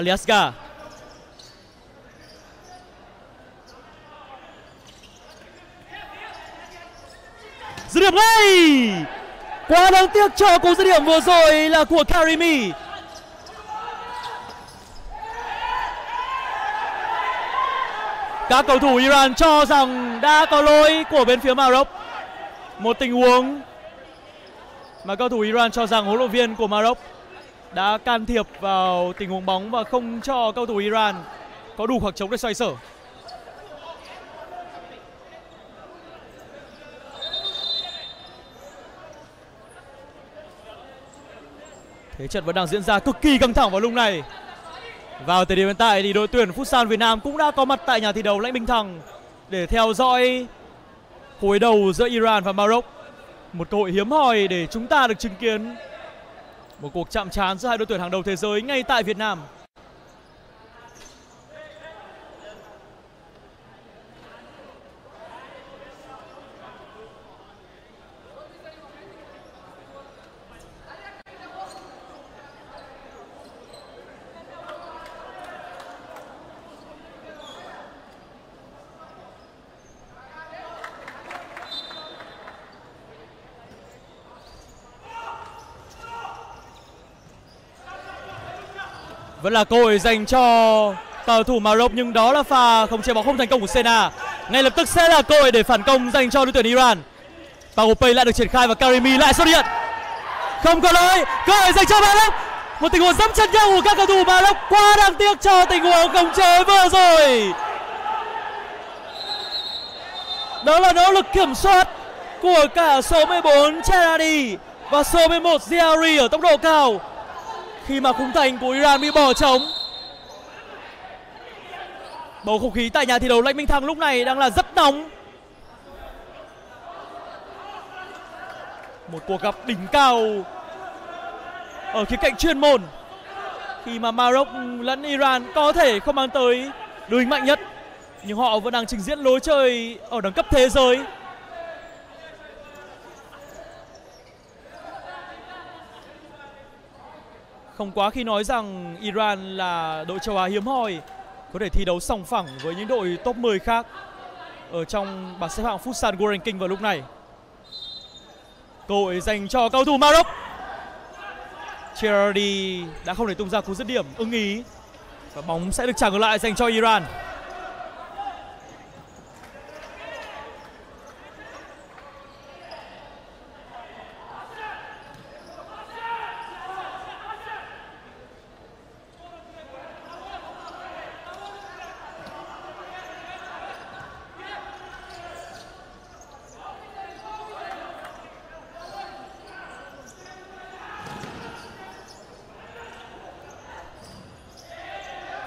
Aliaska. Dứt điểm ngay. Quá đáng tiếc cho cú dứt điểm vừa rồi là của Karimi Các cầu thủ Iran cho rằng đã có lỗi của bên phía Maroc. Một tình huống mà cầu thủ Iran cho rằng huấn luyện viên của Maroc đã can thiệp vào tình huống bóng và không cho cầu thủ Iran có đủ khoảng trống để xoay sở. Thế trận vẫn đang diễn ra cực kỳ căng thẳng vào lúc này. Vào thời điểm hiện tại thì đội tuyển Futsal Việt Nam cũng đã có mặt tại nhà thi đấu Lãnh Bình Thăng để theo dõi khối đầu giữa Iran và Maroc. Một cơ hội hiếm hoi để chúng ta được chứng kiến một cuộc chạm trán giữa hai đội tuyển hàng đầu thế giới ngay tại Việt Nam. Vẫn là cơ hội dành cho cầu thủ Maroc nhưng đó là pha không chế bóng không thành công của Sena. Ngay lập tức sẽ là cơ hội để phản công dành cho đội tuyển Iran. Pagopay lại được triển khai và Karimi lại xuất hiện. Không có lỗi, cơ hội dành cho Maroc. Một tình huống dẫm chân nhau của các cầu thủ Maroc quá đáng tiếc cho tình huống không chế vừa rồi. Đó là nỗ lực kiểm soát của cả số 14 Cheradi và số 11 Ziari ở tốc độ cao khi mà khung thành của Iran bị bỏ trống. Bầu không khí tại nhà thi đấu Lãnh Minh Thăng lúc này đang là rất nóng. Một cuộc gặp đỉnh cao ở khía cạnh chuyên môn khi mà Maroc lẫn Iran có thể không mang tới đội hình mạnh nhất, nhưng họ vẫn đang trình diễn lối chơi ở đẳng cấp thế giới Không quá khi nói rằng Iran là đội châu Á hiếm hoi, có thể thi đấu song phẳng với những đội top 10 khác ở trong bảng xếp hạng Futsal World Ranking vào lúc này. cơ hội dành cho cầu thủ Maroc. Cherardi đã không thể tung ra cú dứt điểm, ưng ý. Và bóng sẽ được trả ngược lại dành cho Iran.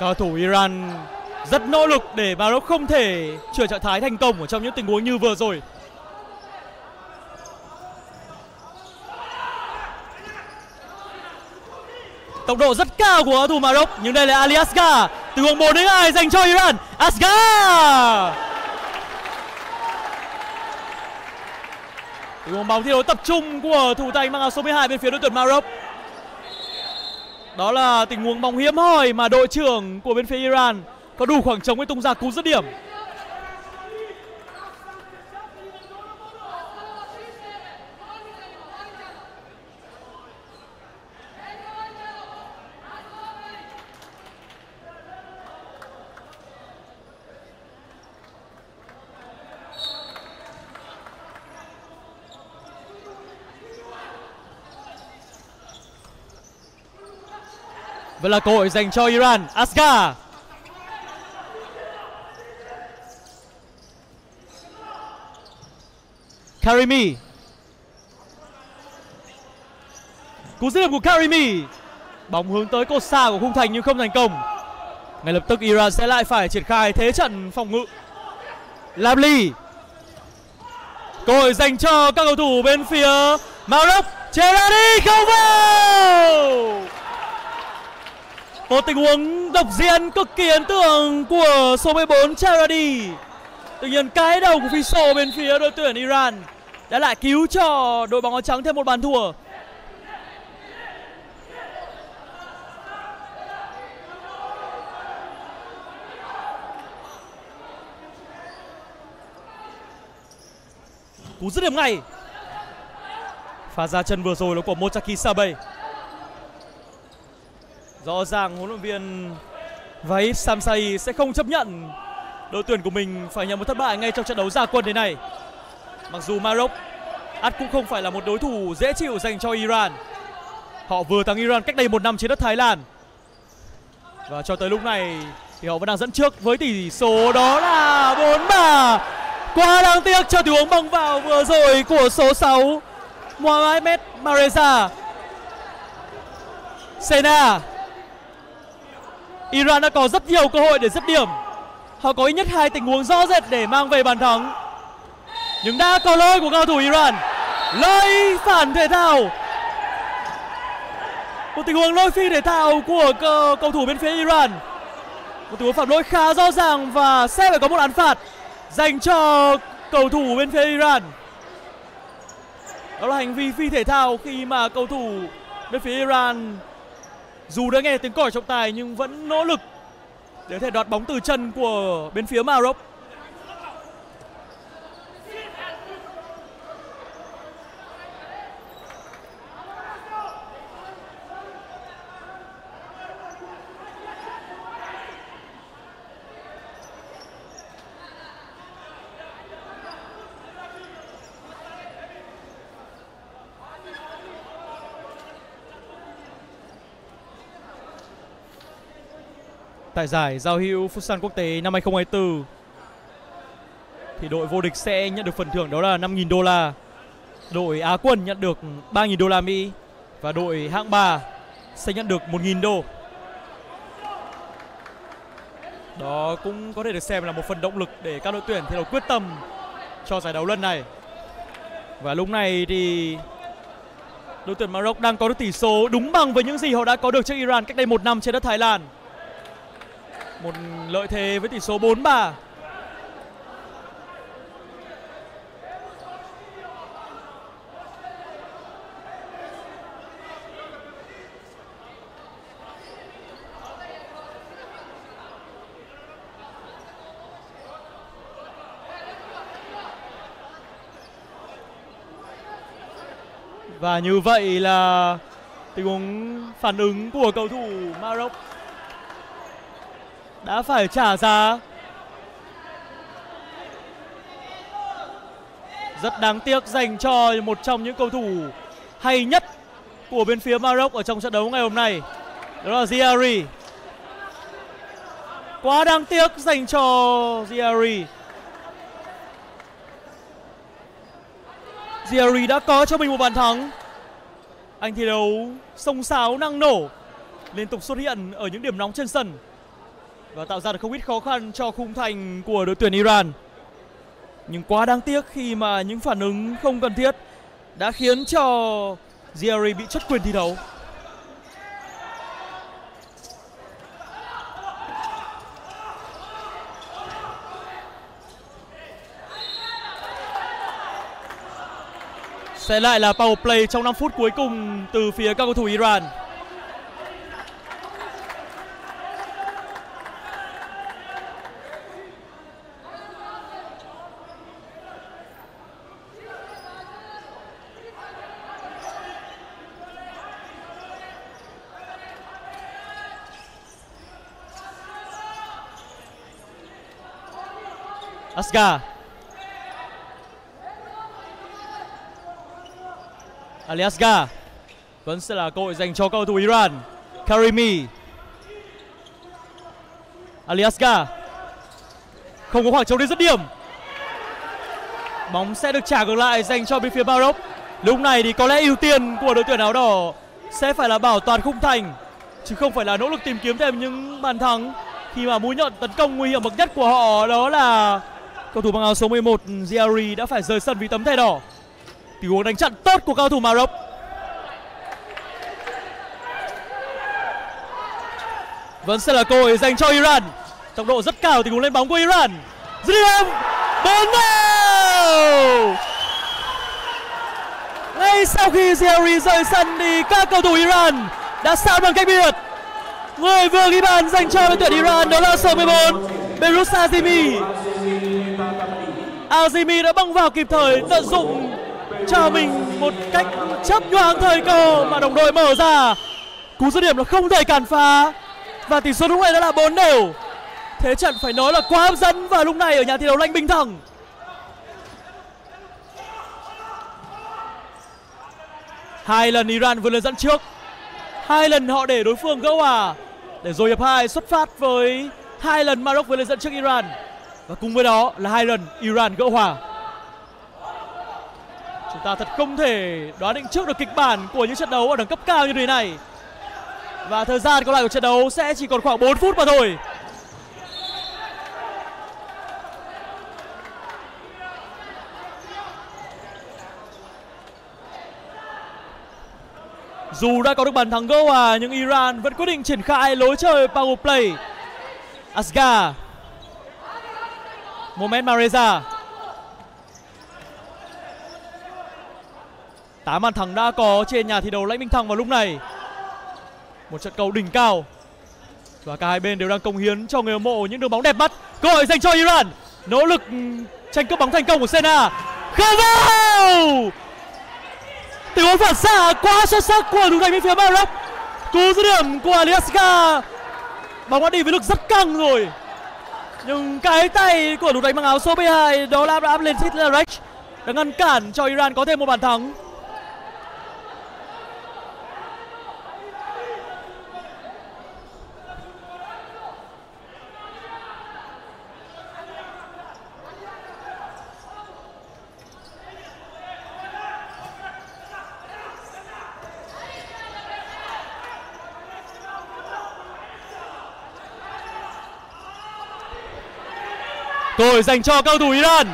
Cầu thủ Iran rất nỗ lực để Maroc không thể chuyển trạng thái thành công ở trong những tình huống như vừa rồi. Tốc độ rất cao của cầu thủ Maroc, nhưng đây là Ali Asgar từ vòng 1 đến 2 dành cho Iran. Asgar. Từ vòng bóng thi đấu tập trung của thủ thành mang áo số 12 bên phía đội tuyển Maroc. Đó là tình huống bóng hiếm hoi mà đội trưởng của bên phía Iran có đủ khoảng trống để tung ra cú dứt điểm. Vẫn là cơ hội dành cho Iran. Asgar. Karimi. Cú dứt điểm của Karimi. Bóng hướng tới cột xa của khung thành nhưng không thành công. Ngay lập tức Iran sẽ lại phải triển khai thế trận phòng ngự. Lamli. Cơ hội dành cho các cầu thủ bên phía Maroc. Cherani không vào một tình huống độc diện cực kỳ ấn tượng của số 14 Charadi Tuy nhiên, cái đầu của Fiso bên phía đội tuyển Iran đã lại cứu cho đội bóng áo trắng thêm một bàn thua. Cú dứt điểm ngay. Pha ra chân vừa rồi là của Mochaki Sabay Rõ ràng huấn luyện viên Vaif Samsay sẽ không chấp nhận đội tuyển của mình phải nhận một thất bại ngay trong trận đấu ra quân thế này. Mặc dù Maroc ắt cũng không phải là một đối thủ dễ chịu dành cho Iran. Họ vừa thắng Iran cách đây một năm trên đất Thái Lan. Và cho tới lúc này thì họ vẫn đang dẫn trước với tỷ số đó là 4-3. Quá đáng tiếc cho tình huống băng vào vừa rồi của số 6 Mohamed Mareza. Sena Iran đã có rất nhiều cơ hội để dứt điểm. Họ có ít nhất hai tình huống rõ rệt để mang về bàn thắng. Nhưng đã có lỗi của cầu thủ Iran. Lỗi phản thể thao. Một tình huống lỗi phi thể thao của cầu thủ bên phía Iran. Một tình huống phạm lỗi khá rõ ràng và sẽ phải có một án phạt Dành cho cầu thủ bên phía Iran. Đó là hành vi phi thể thao khi mà cầu thủ bên phía Iran dù đã nghe tiếng còi trọng tài nhưng vẫn nỗ lực để thể đoạt bóng từ chân của bên phía Maroc. Tại giải giao hữu Futsal quốc tế năm 2024 thì đội vô địch sẽ nhận được phần thưởng đó là 5.000 đô la. Đội Á quân nhận được 3.000 đô la Mỹ và đội hạng 3 sẽ nhận được 1.000 đô. Đó cũng có thể được xem là một phần động lực để các đội tuyển thi đấu quyết tâm cho giải đấu lần này. Và lúc này thì đội tuyển Maroc đang có được tỷ số đúng bằng với những gì họ đã có được trước Iran cách đây một năm trên đất Thái Lan một lợi thế với tỷ số 4-3. Và như vậy là tình huống phản ứng của cầu thủ Maroc đã phải trả giá. Rất đáng tiếc dành cho một trong những cầu thủ hay nhất của bên phía Maroc ở trong trận đấu ngày hôm nay. Đó là Ziari quá đáng tiếc dành cho Ziari Ziari đã có cho mình một bàn thắng. Anh thi đấu sông sáo năng nổ, liên tục xuất hiện ở những điểm nóng trên sân và tạo ra được không ít khó khăn cho khung thành của đội tuyển Iran nhưng quá đáng tiếc khi mà những phản ứng không cần thiết đã khiến cho Ziyari bị chất quyền thi đấu Sẽ lại là power play trong 5 phút cuối cùng từ phía các cầu thủ Iran. Asgar. Aliasga vẫn sẽ là cơ hội dành cho cầu thủ Iran. Karimi. Aliasga không có khoảng trống đến dứt điểm. Bóng sẽ được trả ngược lại dành cho bên phía Maroc. Lúc này thì có lẽ ưu tiên của đội tuyển áo đỏ sẽ phải là bảo toàn khung thành, chứ không phải là nỗ lực tìm kiếm thêm những bàn thắng khi mà mũi nhọn tấn công nguy hiểm bậc nhất của họ, đó là cầu thủ bằng áo số 11 Diary đã phải rời sân vì tấm thẻ đỏ. Tình huống đánh chặn tốt của cầu thủ Maroc. Vẫn sẽ là cơ hội dành cho Iran. Tốc độ rất cao, tình huống lên bóng của Iran. Dứt điểm bốn đều ngay sau khi Diary rời sân thì các cầu thủ Iran đã sao bằng cách biệt. Người vừa ghi bàn dành cho đội tuyển Iran đó là số 14 Berusa Azimi Azimi đã băng vào kịp thời tận dụng cho mình một cách chấp nhoáng thời cơ mà đồng đội mở ra. Cú dứt điểm là không thể cản phá. Và tỷ số lúc này đã là bốn đều. Thế trận phải nói là quá hấp dẫn và lúc này ở nhà thi đấu Lanh bình thẳng hai lần Iran vừa lên dẫn trước. Hai lần họ để đối phương gỡ hòa. Để rồi hiệp hai xuất phát với hai lần Maroc vừa lên dẫn trước Iran và cùng với đó là hai lần Iran gỡ hòa Chúng ta thật không thể đoán định trước được kịch bản của những trận đấu ở đẳng cấp cao như thế này. Và thời gian còn lại của trận đấu sẽ chỉ còn khoảng 4 phút mà thôi. Dù đã có được bàn thắng gỡ hòa, nhưng Iran vẫn quyết định triển khai lối chơi power play. Asgar Moment Mareza tám bàn thắng đã có trên nhà thi đấu Lãnh Minh Thăng vào lúc này. Một trận cầu đỉnh cao. Và cả hai bên đều đang công hiến cho người hâm mộ những đường bóng đẹp mắt. Cơ hội dành cho Iran. Nỗ lực tranh cướp bóng thành công của Sena. Không vào! Tình huống phản xạ quá xuất sắc của thủ thành bên phía Maroc. Cú dứt điểm của Aliaska. Bóng đã đi với lực rất căng rồi. Nhưng cái tay của thủ đánh mang áo số 2 đó là Abraham Lentit Larech đã ngăn cản cho Iran có thêm một bàn thắng. Tôi dành cho cầu thủ Iran.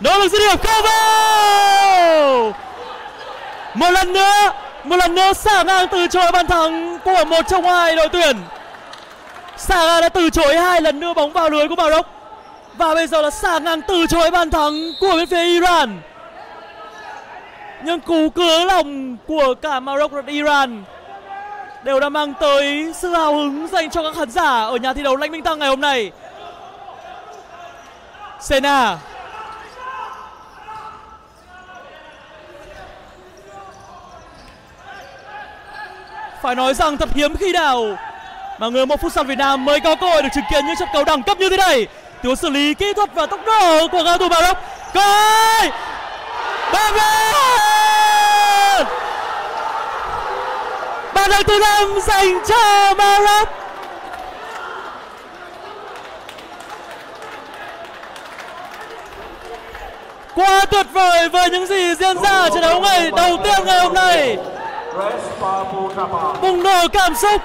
Nỗ lực dứt điểm không vào! Một lần nữa, Một lần nữa xả ngang từ chối bàn thắng Của một trong hai đội tuyển. Xả ngang đã từ chối hai lần đưa bóng vào lưới của Maroc. Và bây giờ là xả ngang từ chối bàn thắng Của bên phía Iran. Nhưng cú cứa lòng của cả Maroc và Iran Đều đã mang tới sự hào hứng dành cho các khán giả ở nhà thi đấu Lãnh Minh Tăng ngày hôm nay phải nói rằng thật hiếm khi nào mà người một phút sau Việt Nam mới có cơ hội được chứng kiến những trận cầu đẳng cấp như thế này. Từ xử lý kỹ thuật và tốc độ của cầu thủ Maroc. Coi Ba bàn Bàn thắng thứ năm dành cho Maroc. Quá tuyệt vời với những gì diễn ra ở trận đấu ngày đầu tiên ngày hôm nay. Bùng nổ cảm xúc.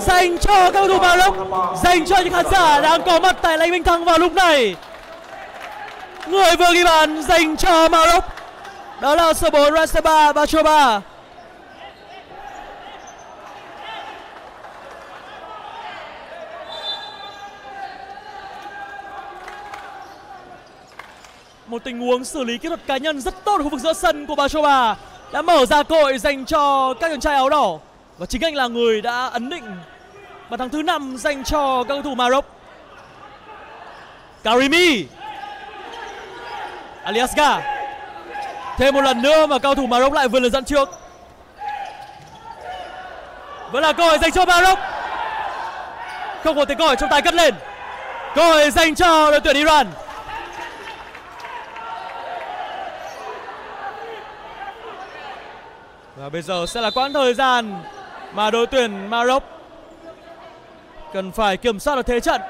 Dành cho các cầu thủ Maroc dành cho những khán giả đang có mặt tại lãnh Minh Thăng vào lúc này. Người vừa ghi bàn dành cho Maroc. Đó là số 4 Rastaba Bachoba một tình huống xử lý kỹ thuật cá nhân rất tốt ở khu vực giữa sân của Bachoba đã mở ra cơ hội dành cho các chàng trai áo đỏ và chính anh là người đã ấn định bàn thắng thứ năm dành cho các cầu thủ Maroc. Karimi, Aliasga. Thêm một lần nữa mà cầu thủ Maroc lại vươn lên dẫn trước. Vẫn là cơ hội dành cho Maroc. Không có tiếng còi trong tay cất lên. Cơ hội dành cho đội tuyển Iran. Và bây giờ sẽ là quãng thời gian mà đội tuyển Maroc cần phải kiểm soát được thế trận.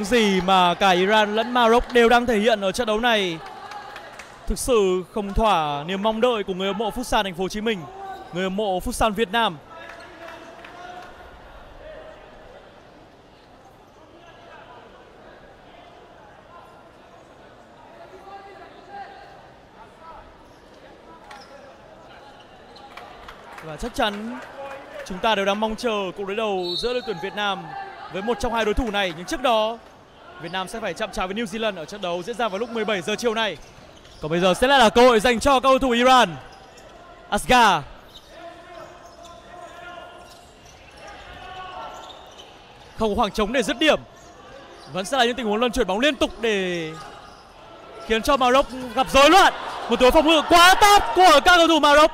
Những gì mà cả Iran lẫn Maroc đều đang thể hiện ở trận đấu này thực sự không thỏa niềm mong đợi của người hâm mộ Futsal thành phố Hồ Chí Minh, người hâm mộ Futsal Việt Nam. Và chắc chắn chúng ta đều đang mong chờ cuộc đối đầu giữa đội tuyển Việt Nam với một trong hai đối thủ này nhưng trước đó Việt Nam sẽ phải chạm trán với New Zealand ở trận đấu diễn ra vào lúc 17 giờ chiều nay. Còn bây giờ sẽ lại là cơ hội dành cho cầu thủ Iran. Asgar. Không có khoảng trống để dứt điểm. Vẫn sẽ là những tình huống luân chuyển bóng liên tục để khiến cho Maroc gặp rối loạn. Một tình phòng ngự quá tốt của các cầu thủ Maroc.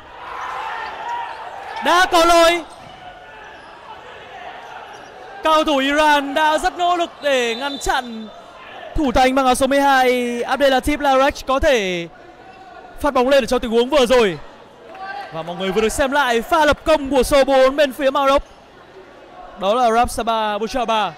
Đã có lỗi Cầu thủ Iran đã rất nỗ lực để ngăn chặn thủ thành bằng áo số 12 Abdelatif Larach có thể phát bóng lên để cho tình huống vừa rồi. Và mọi người vừa được xem lại pha lập công của số 4 bên phía Maroc. Đó là Rapsaba Bouchaba.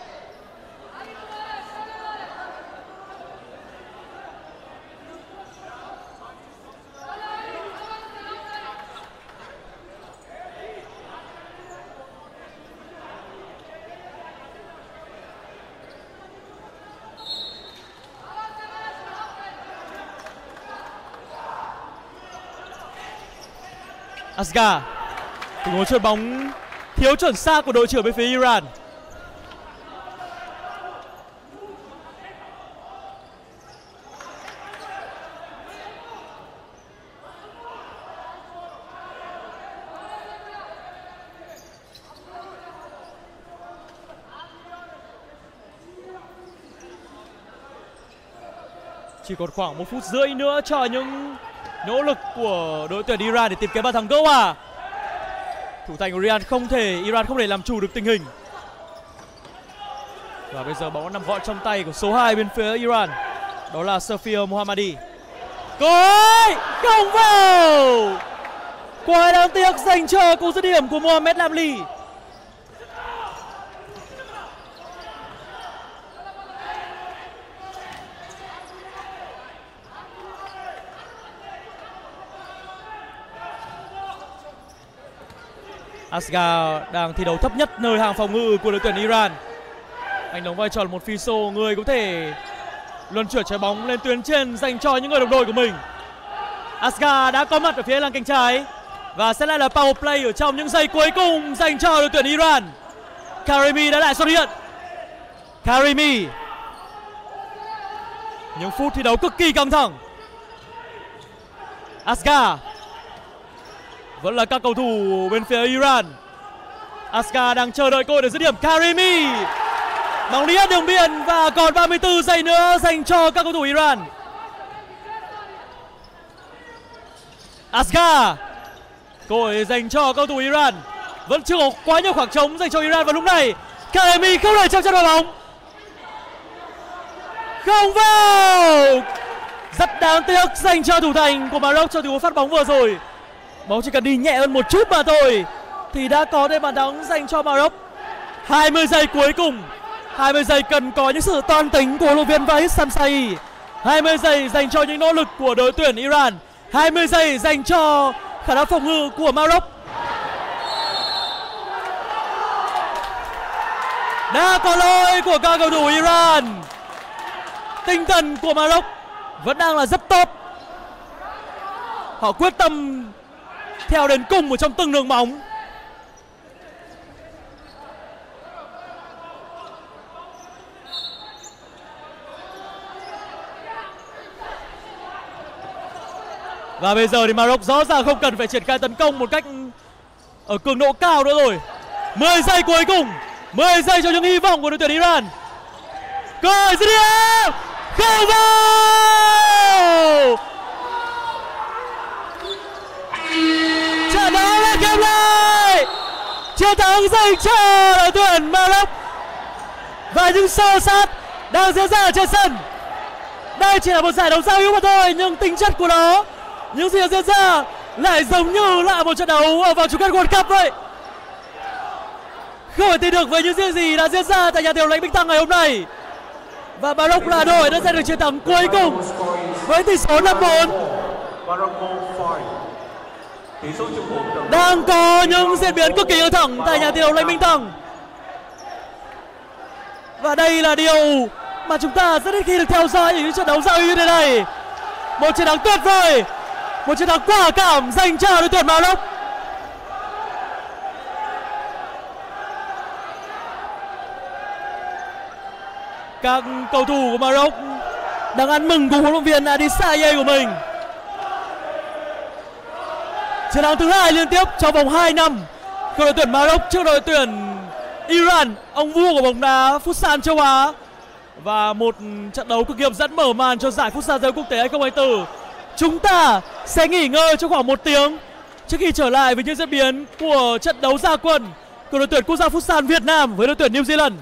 Asgar tình huống chơi bóng thiếu chuẩn xác của đội trưởng bên phía Iran. Chỉ còn khoảng một phút rưỡi nữa cho những nỗ lực của đội tuyển Iran để tìm kiếm bàn thắng gỡ hòa. Thủ thành của Iran không thể, Iran không thể làm chủ được tình hình. Và bây giờ bóng nằm gọn trong tay của số 2 bên phía Iran. Đó là Safia Mohammadi. Cối không vào. Quá đáng tiếc dành cho cú dứt điểm của Mohamed Lamli. Asgar đang thi đấu thấp nhất nơi hàng phòng ngự của đội tuyển Iran. Anh đóng vai trò là một phi sô người có thể luân chuyển trái bóng lên tuyến trên dành cho những người đồng đội của mình. Asgar đã có mặt ở phía làng cánh trái và sẽ lại là power play ở trong những giây cuối cùng dành cho đội tuyển Iran. Karimi đã lại xuất hiện Karimi, những phút thi đấu cực kỳ căng thẳng Asgar vẫn là các cầu thủ bên phía Iran. Asgar đang chờ đợi cơ hội để dứt điểm. Karimi bóng đi hết đường biên và còn 34 giây nữa dành cho các cầu thủ Iran. Asgar cơ hội dành cho cầu thủ Iran. Vẫn chưa có quá nhiều khoảng trống dành cho Iran và lúc này. Karimi không thể trong chân vào bóng. Không vào! Rất đáng tiếc dành cho thủ thành của Maroc cho tình huống phát bóng vừa rồi bóng chỉ cần đi nhẹ hơn một chút mà thôi. Thì đã có thêm bàn thắng dành cho Maroc. 20 giây cuối cùng. 20 giây cần có những sự toan tính của huấn luyện viên Vahid Samsai 20 giây dành cho những nỗ lực của đội tuyển Iran. 20 giây dành cho khả năng phòng ngự của Maroc. Đã có lỗi của các cầu thủ Iran. Tinh thần của Maroc vẫn đang là rất tốt. Họ quyết tâm theo đến cùng ở trong từng đường bóng Và bây giờ thì Maroc rõ ràng không cần phải triển khai tấn công một cách ở cường độ cao nữa rồi. 10 giây cuối cùng 10 giây cho những hy vọng của đội tuyển Iran. Cơ hội dứt điểm! Không vào! Trận đấu đã khép lại Chiến thắng dành cho đội tuyển Maroc. Và những sâu sát đang diễn ra ở trên sân. Đây chỉ là một giải đấu giao hữu mà thôi, Nhưng tính chất của nó, những gì diễn ra lại giống như là một trận đấu ở vòng chung kết World Cup vậy. Không thể tin được với những gì gì đã diễn ra tại nhà tiểu lãnh Bích Tăng ngày hôm nay. Và Maroc là đội đã giành được chiến thắng cuối cùng với tỷ số 5-4 đang có những diễn biến cực kỳ căng thẳng tại nhà thi đấu Lê Minh Thăng và đây là điều mà chúng ta rất ít khi được theo dõi những trận đấu giao như thế này. Một chiến thắng tuyệt vời, một chiến thắng quả cảm dành cho đội tuyển Maroc. Các cầu thủ của Maroc đang ăn mừng cùng huấn luyện viên Adisaye của mình chiến thắng thứ hai liên tiếp trong vòng 2 năm của đội tuyển Maroc trước đội tuyển Iran, ông vua của bóng đá Futsal châu Á. Và một trận đấu cực kỳ hấp dẫn mở màn cho giải Futsal giới quốc tế 2024 chúng ta sẽ nghỉ ngơi trong khoảng một tiếng trước khi trở lại với những diễn biến của trận đấu gia quân của đội tuyển quốc gia Futsal Việt Nam với đội tuyển New Zealand.